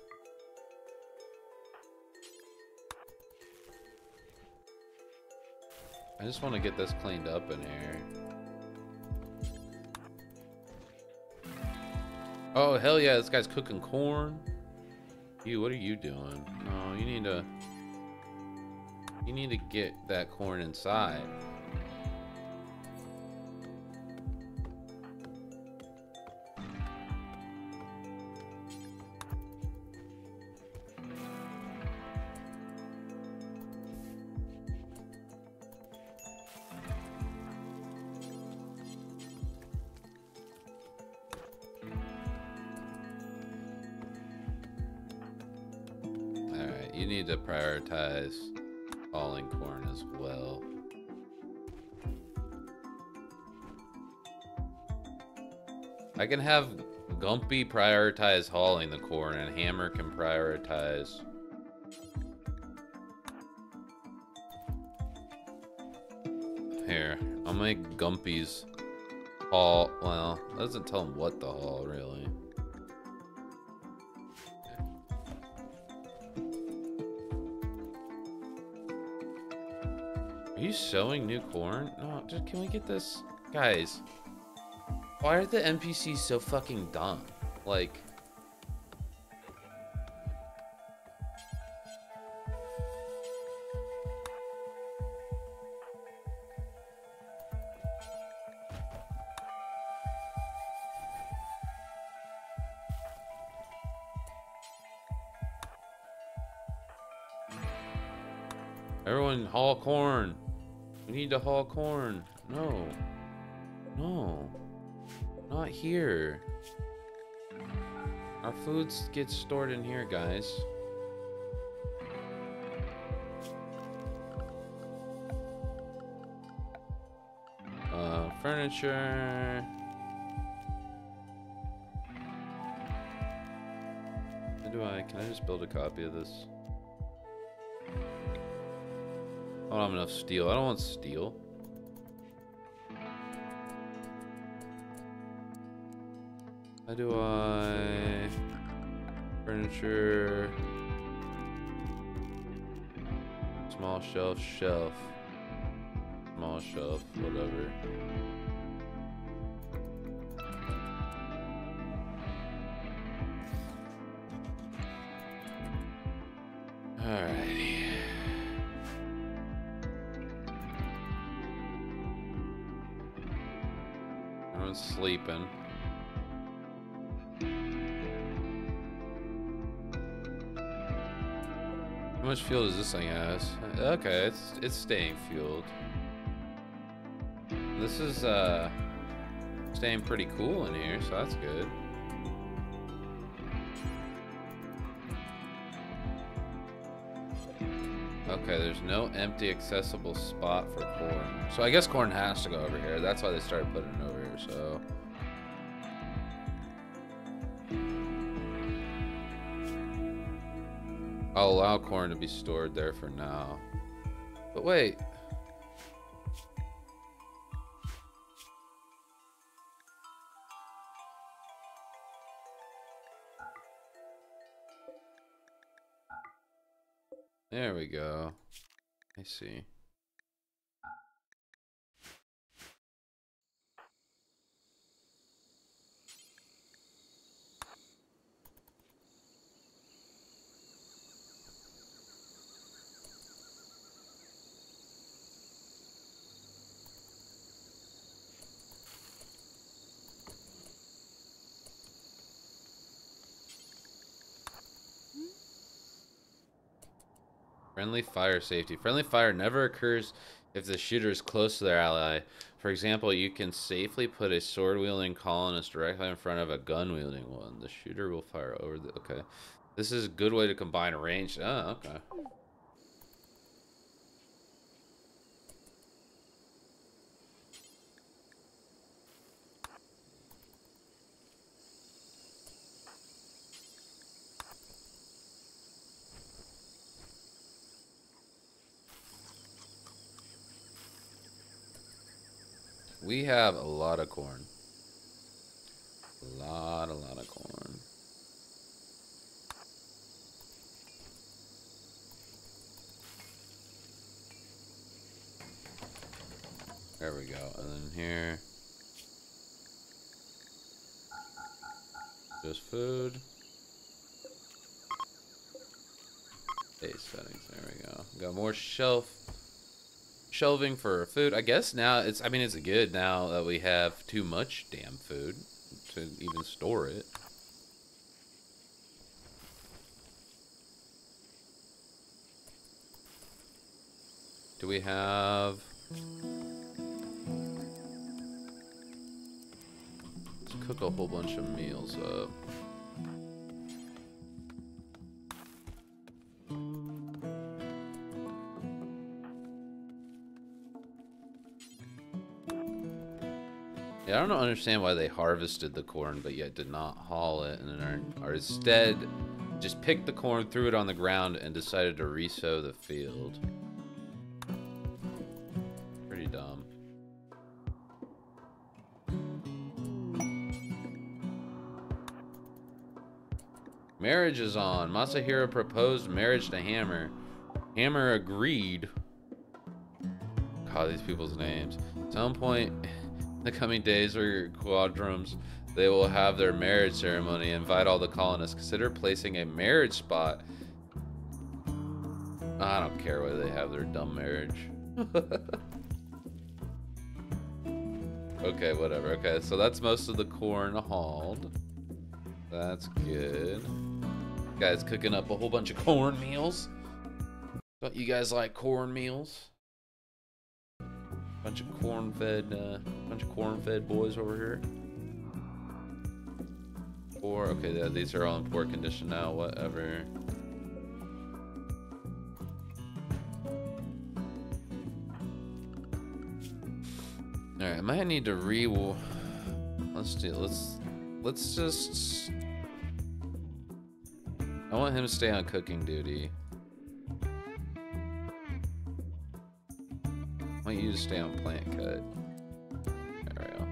I just want to get this cleaned up in here. Oh, hell yeah, this guy's cooking corn. You, what are you doing? Oh, you need to... You need to get that corn inside. Can have Gumpy prioritize hauling the corn and Hammer can prioritize Here, I'll make Gumpy's haul. Well, that doesn't tell him what to haul, really. Are you sowing new corn? No, just can we get this? Guys, why are the NPCs so fucking dumb? Like, Our foods get stored in here, guys. Uh, furniture. How do I, can I just build a copy of this? I don't have enough steel. I don't want steel. How do I... Furniture... Small shelf, shelf. Small shelf, whatever. Fuel does this thing has? Okay, it's it's staying fueled. This is uh staying pretty cool in here, so that's good. Okay, there's no empty accessible spot for corn. So I guess corn has to go over here. That's why they started putting it over here, so. I'll allow corn to be stored there for now. But wait. There we go. I see. Friendly fire safety. Friendly fire never occurs if the shooter is close to their ally. For example, you can safely put a sword-wielding colonist directly in front of a gun-wielding one. The shooter will fire over the... Okay. This is a good way to combine range. Oh, okay. We have a lot of corn. A lot, a lot of corn. There we go. And then here. Just food. Base settings. There we go. Got more shelf shelving for food. I guess now it's, I mean, it's good now that we have too much damn food to even store it. Do we have... Let's cook a whole bunch of meals up. Don't understand why they harvested the corn, but yet did not haul it, and are, are instead just picked the corn, threw it on the ground, and decided to resow the field. Pretty dumb. Marriage is on. Masahiro proposed marriage to Hammer. Hammer agreed. forgot these people's names. At some point in the coming days or quadrums, they will have their marriage ceremony. Invite all the colonists. Consider placing a marriage spot. I don't care whether they have their dumb marriage. [LAUGHS] okay, whatever. Okay, so that's most of the corn hauled. That's good. Guys cooking up a whole bunch of corn meals. Don't you guys like corn meals? Bunch of corn-fed, uh, bunch of corn-fed boys over here. Poor. Okay, yeah, these are all in poor condition now. Whatever. All right, I might need to re. Let's do. Let's. Let's just. I want him to stay on cooking duty. I want you to stay on plant cut. There we go.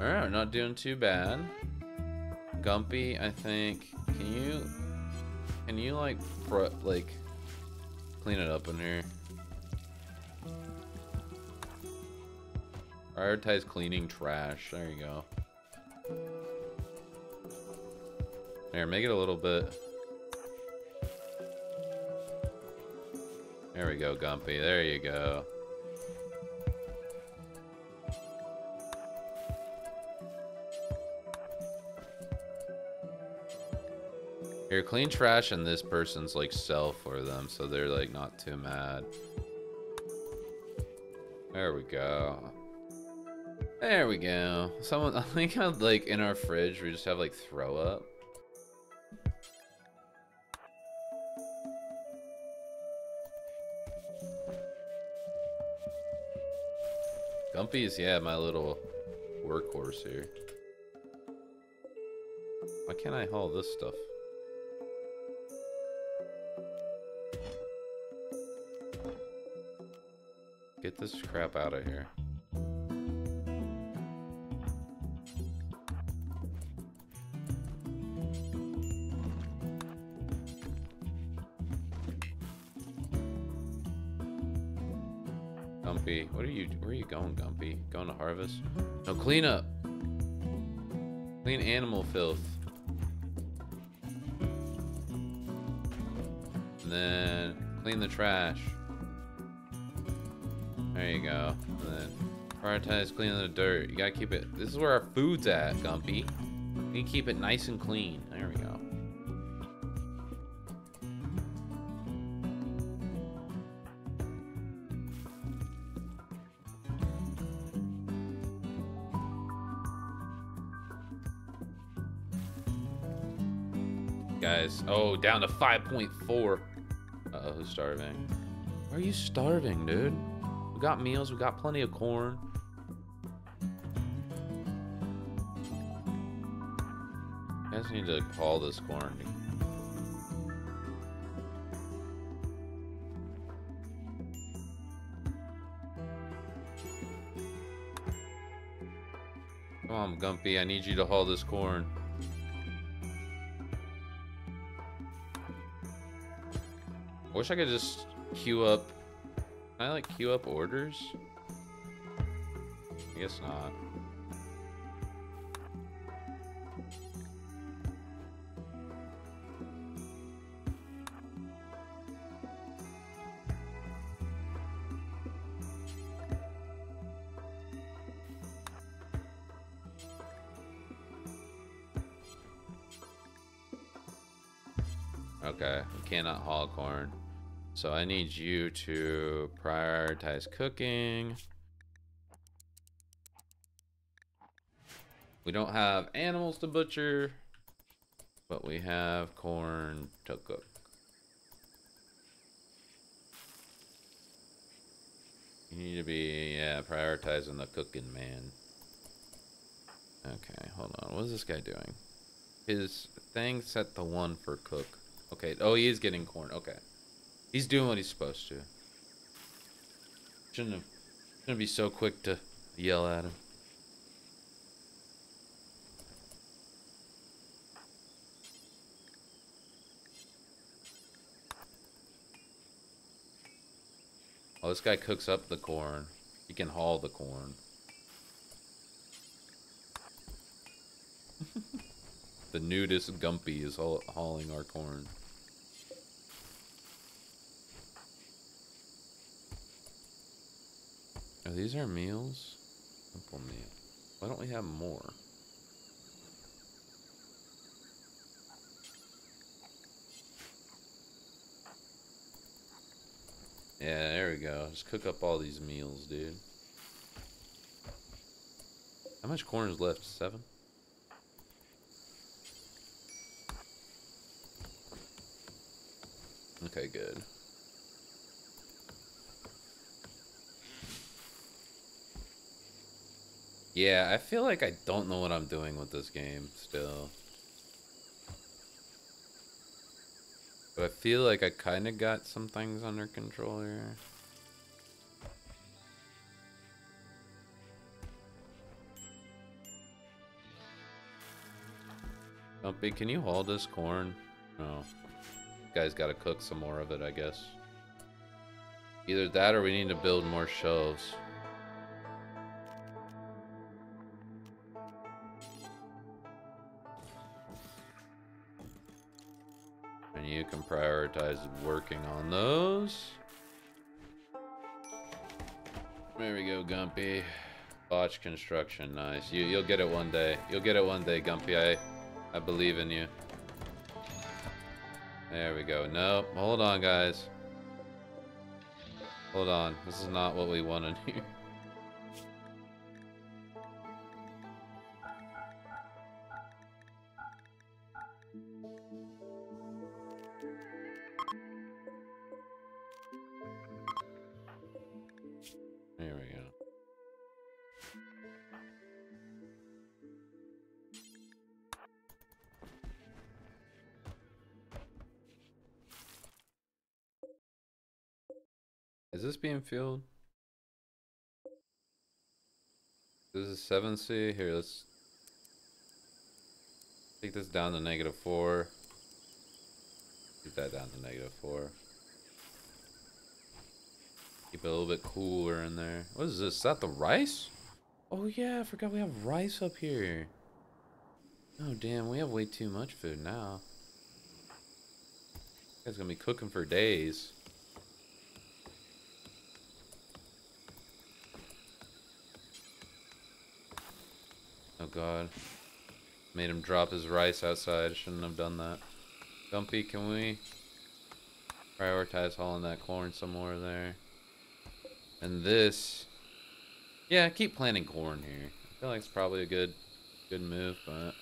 Alright, we're not doing too bad. Gumpy, I think. Can you. Can you, like, like. Clean it up in here? Prioritize cleaning trash. There you go. There, make it a little bit. There we go, Gumpy. There you go. Here, clean trash and this person's like sell for them, so they're like not too mad. There we go. There we go. Someone, [LAUGHS] I think how like in our fridge we just have like throw up. Gumpy's, yeah, my little workhorse here. Why can't I haul this stuff? Get this crap out of here. Going to harvest? No, clean up. Clean animal filth. And then clean the trash. There you go. And then prioritize cleaning the dirt. You gotta keep it, this is where our food's at, Gumpy. You keep it nice and clean. Down to 5.4. Uh-oh, who's starving? Why are you starving, dude? We got meals, we got plenty of corn. You guys need to call this corn. Come on, Gumpy, I need you to haul this corn. Wish I could just queue up. Can I like queue up orders? I guess not. Okay, we cannot haul corn. So I need you to prioritize cooking. We don't have animals to butcher, but we have corn to cook. You need to be, yeah, prioritizing the cooking, man. Okay, hold on. What is this guy doing? His thing set the one for cook. Okay, oh, he is getting corn. Okay. He's doing what he's supposed to. Shouldn't have, shouldn't be so quick to yell at him. Oh, this guy cooks up the corn. He can haul the corn. [LAUGHS] the nudist Gumpy is haul hauling our corn. Are these our meals? Simple meal. Why don't we have more? Yeah, there we go. Just cook up all these meals, dude. How much corn is left? Seven? Okay, good. Yeah, I feel like I don't know what I'm doing with this game still. But I feel like I kind of got some things under control here. Oh, Dumpy, can you haul this corn? No. Guy's got to cook some more of it, I guess. Either that or we need to build more shelves. And you can prioritize working on those. There we go, Gumpy. Botch construction, nice. You you'll get it one day. You'll get it one day, Gumpy. I I believe in you. There we go. Nope. Hold on, guys. Hold on. This is not what we wanted here. Is this? Is 7C. Here, let's take this down to negative 4. Keep that down to negative 4. Keep it a little bit cooler in there. What is this? Is that the rice? Oh yeah, I forgot we have rice up here. Oh damn, we have way too much food now. Guy's gonna be cooking for days. Oh god. Made him drop his rice outside. Shouldn't have done that. Dumpy, can we prioritize hauling that corn somewhere there? And this. Yeah, keep planting corn here. I feel like it's probably a good good move, but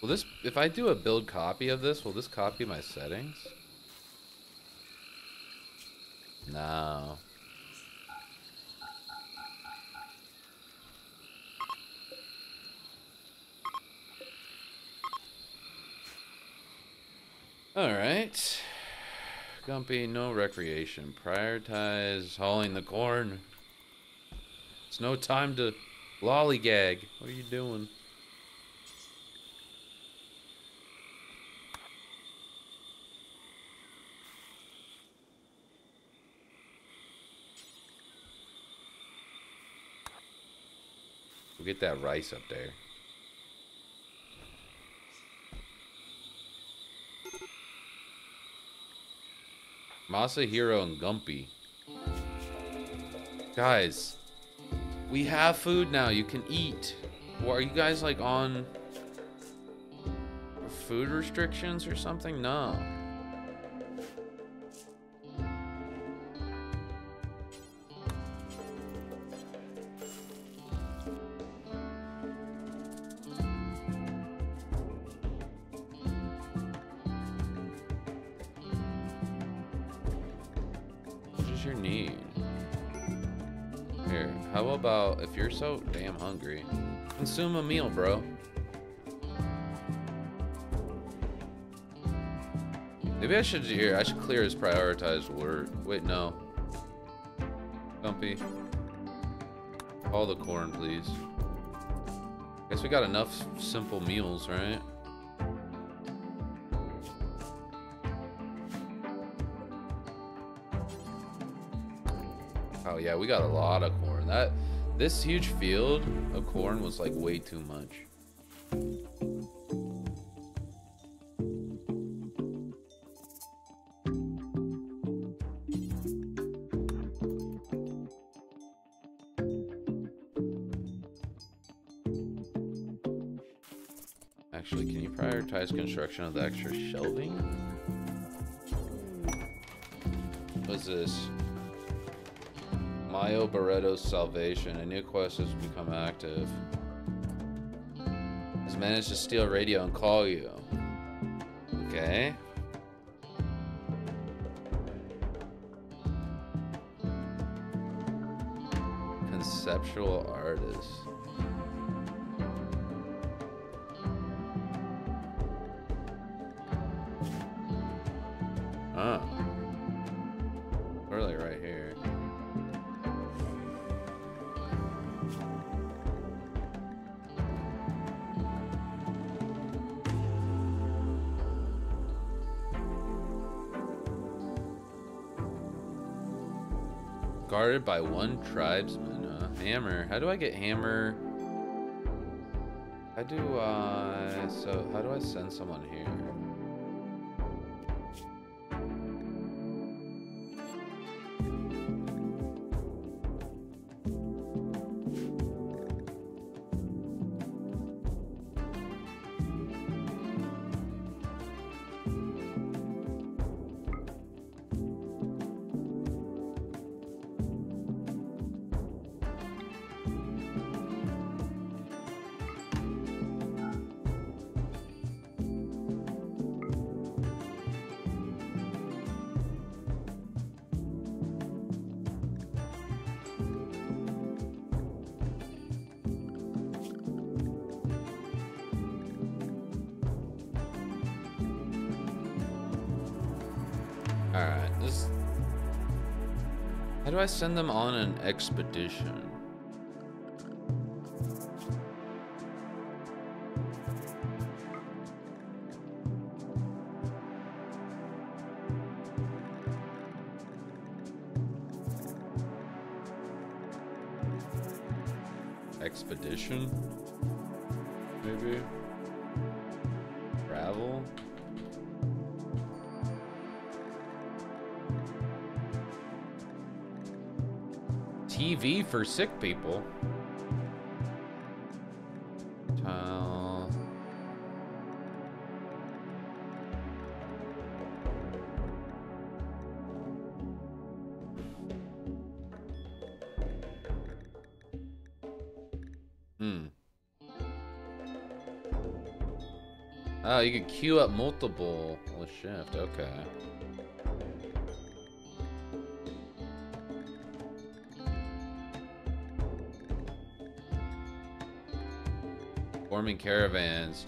Will this if I do a build copy of this, will this copy my settings? No. Alright. Gumpy, no recreation. Prioritize hauling the corn. It's no time to lollygag. What are you doing? We'll get that rice up there. Masahiro and Gumpy. Guys, we have food now. You can eat. Well, are you guys like on food restrictions or something? No. so damn hungry. Consume a meal, bro. Maybe I should here. I should clear his prioritized work. Wait, no. Bumpy. All the corn, please. Guess we got enough simple meals, right? Oh yeah, we got a lot of corn. That this huge field of corn was like way too much. Actually, can you prioritize construction of the extra shelving? What's this? Mayo Barreto's salvation. A new quest has become active. Has managed to steal radio and call you. Okay. Conceptual artist. Guarded by one tribesman. Uh, hammer. How do I get hammer? How do I... So, how do I send someone here? Send them on an expedition? Sick people. Tile. Hmm. Oh, you can queue up multiple with shift. Okay. Forming caravans.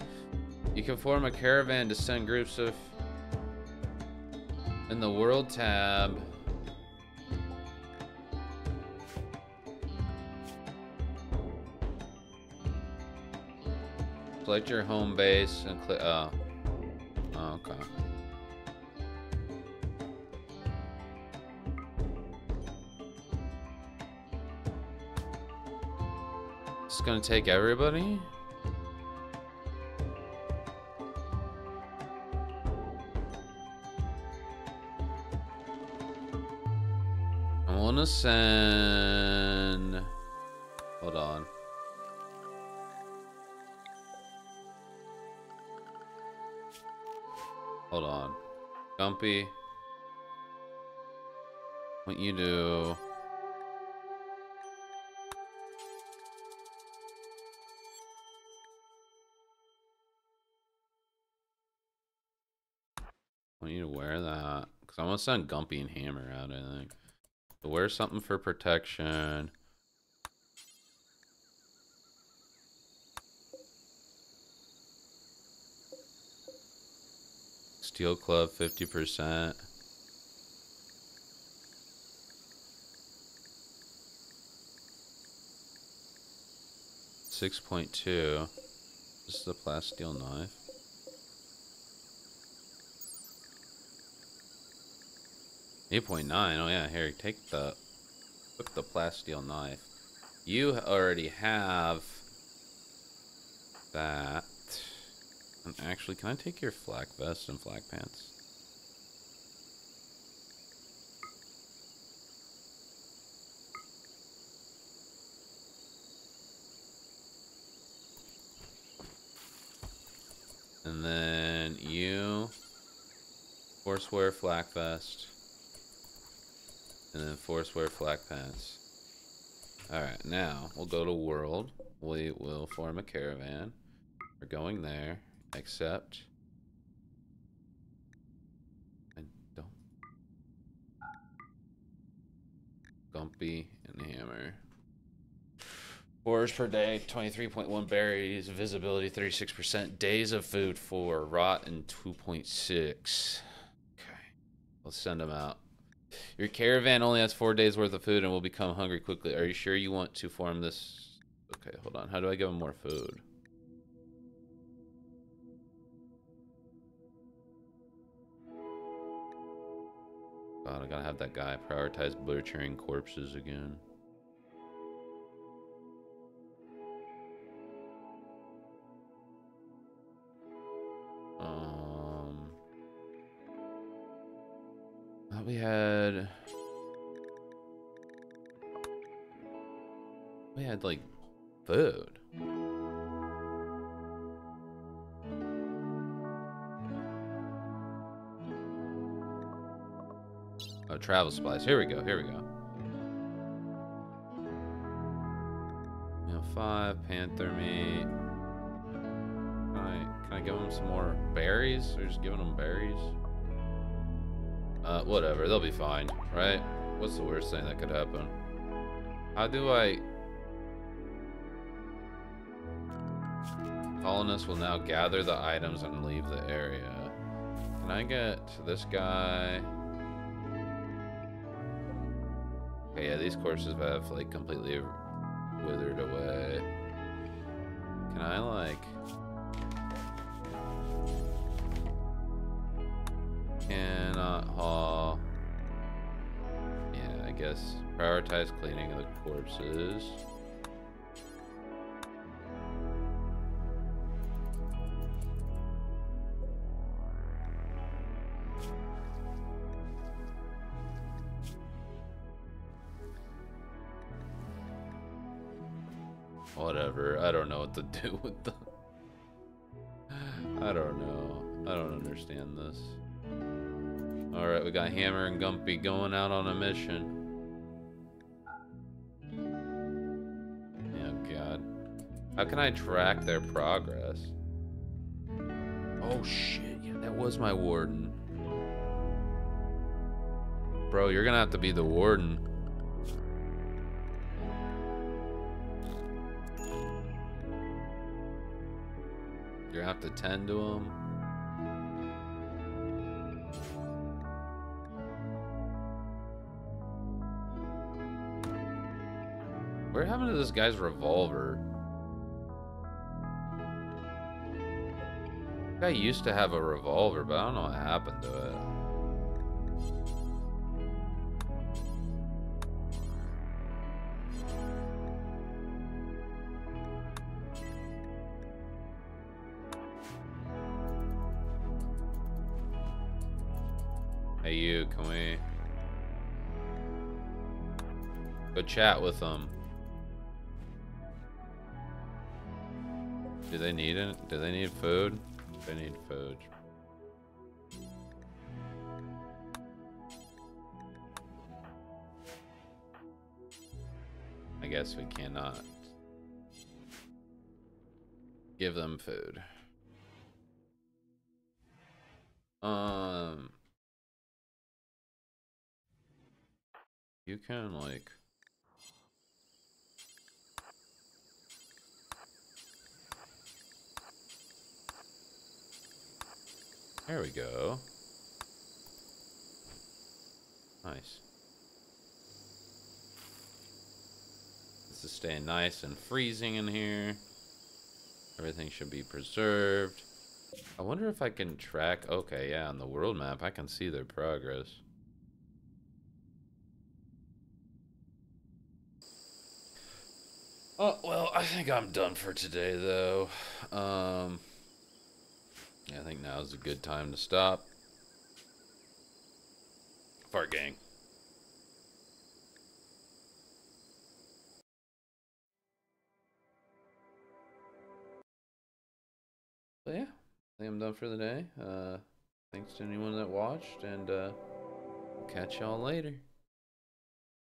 You can form a caravan to send groups of in the world tab. Select your home base and click. Oh. Uh, oh, okay. It's gonna take everybody. Send. Hold on. Hold on. Gumpy. What you do. I want you to wear that. Because I want to send Gumpy and Hammer out, I think. Wear something for protection. Steel Club 50%. Six point two. This is a plasteel knife. Eight point nine. Oh yeah, Harry, take that. Took the plasteel knife. You already have that. And actually, can I take your flak vest and flak pants? And then you, Forcewear flak vest, and then Forcewear flak pants. Alright, now we'll go to world. We will form a caravan. We're going there, except I don't Gumpy and Hammer. Forage per day, 23.1 berries, visibility 36%, days of food 4, rot and 2.6. Okay, let's send them out. Your caravan only has 4 days worth of food and will become hungry quickly. Are you sure you want to form this? Okay, hold on. How do I give them more food? God, I gotta have that guy prioritize butchering corpses again. Um, thought we had. We had like food. Oh, travel supplies. Here we go. Here we go. Know, five panther meat. Can I, can I give them some more berries? Or just giving them berries? Uh, whatever. They'll be fine, right? What's the worst thing that could happen? How do I... Colonists will now gather the items and leave the area. Can I get this guy? Okay, yeah, these courses have like completely withered away. Can I like... guess prioritize cleaning of the corpses. Whatever. I don't know what to [LAUGHS] do with them. I don't know. I don't understand this. Alright, we got Hammer and Gumpy going out on a mission. How can I track their progress? Oh shit, yeah, that was my warden. Bro, you're gonna have to be the warden. You're gonna have to tend to him. What happened to this guy's revolver? Guy used to have a revolver, but I don't know what happened to it. Hey you, can we go chat with them? Do they need it? Do they need food? They need food. I guess we cannot give them food. Um, you can like. There we go. Nice. This is staying nice and freezing in here. Everything should be preserved. I wonder if I can track... Okay, yeah, on the world map, I can see their progress. Oh well, I think I'm done for today though. Um, I think now is a good time to stop. Fart gang. But yeah, I think I'm done for the day. Uh, thanks to anyone that watched, and uh, catch y'all later.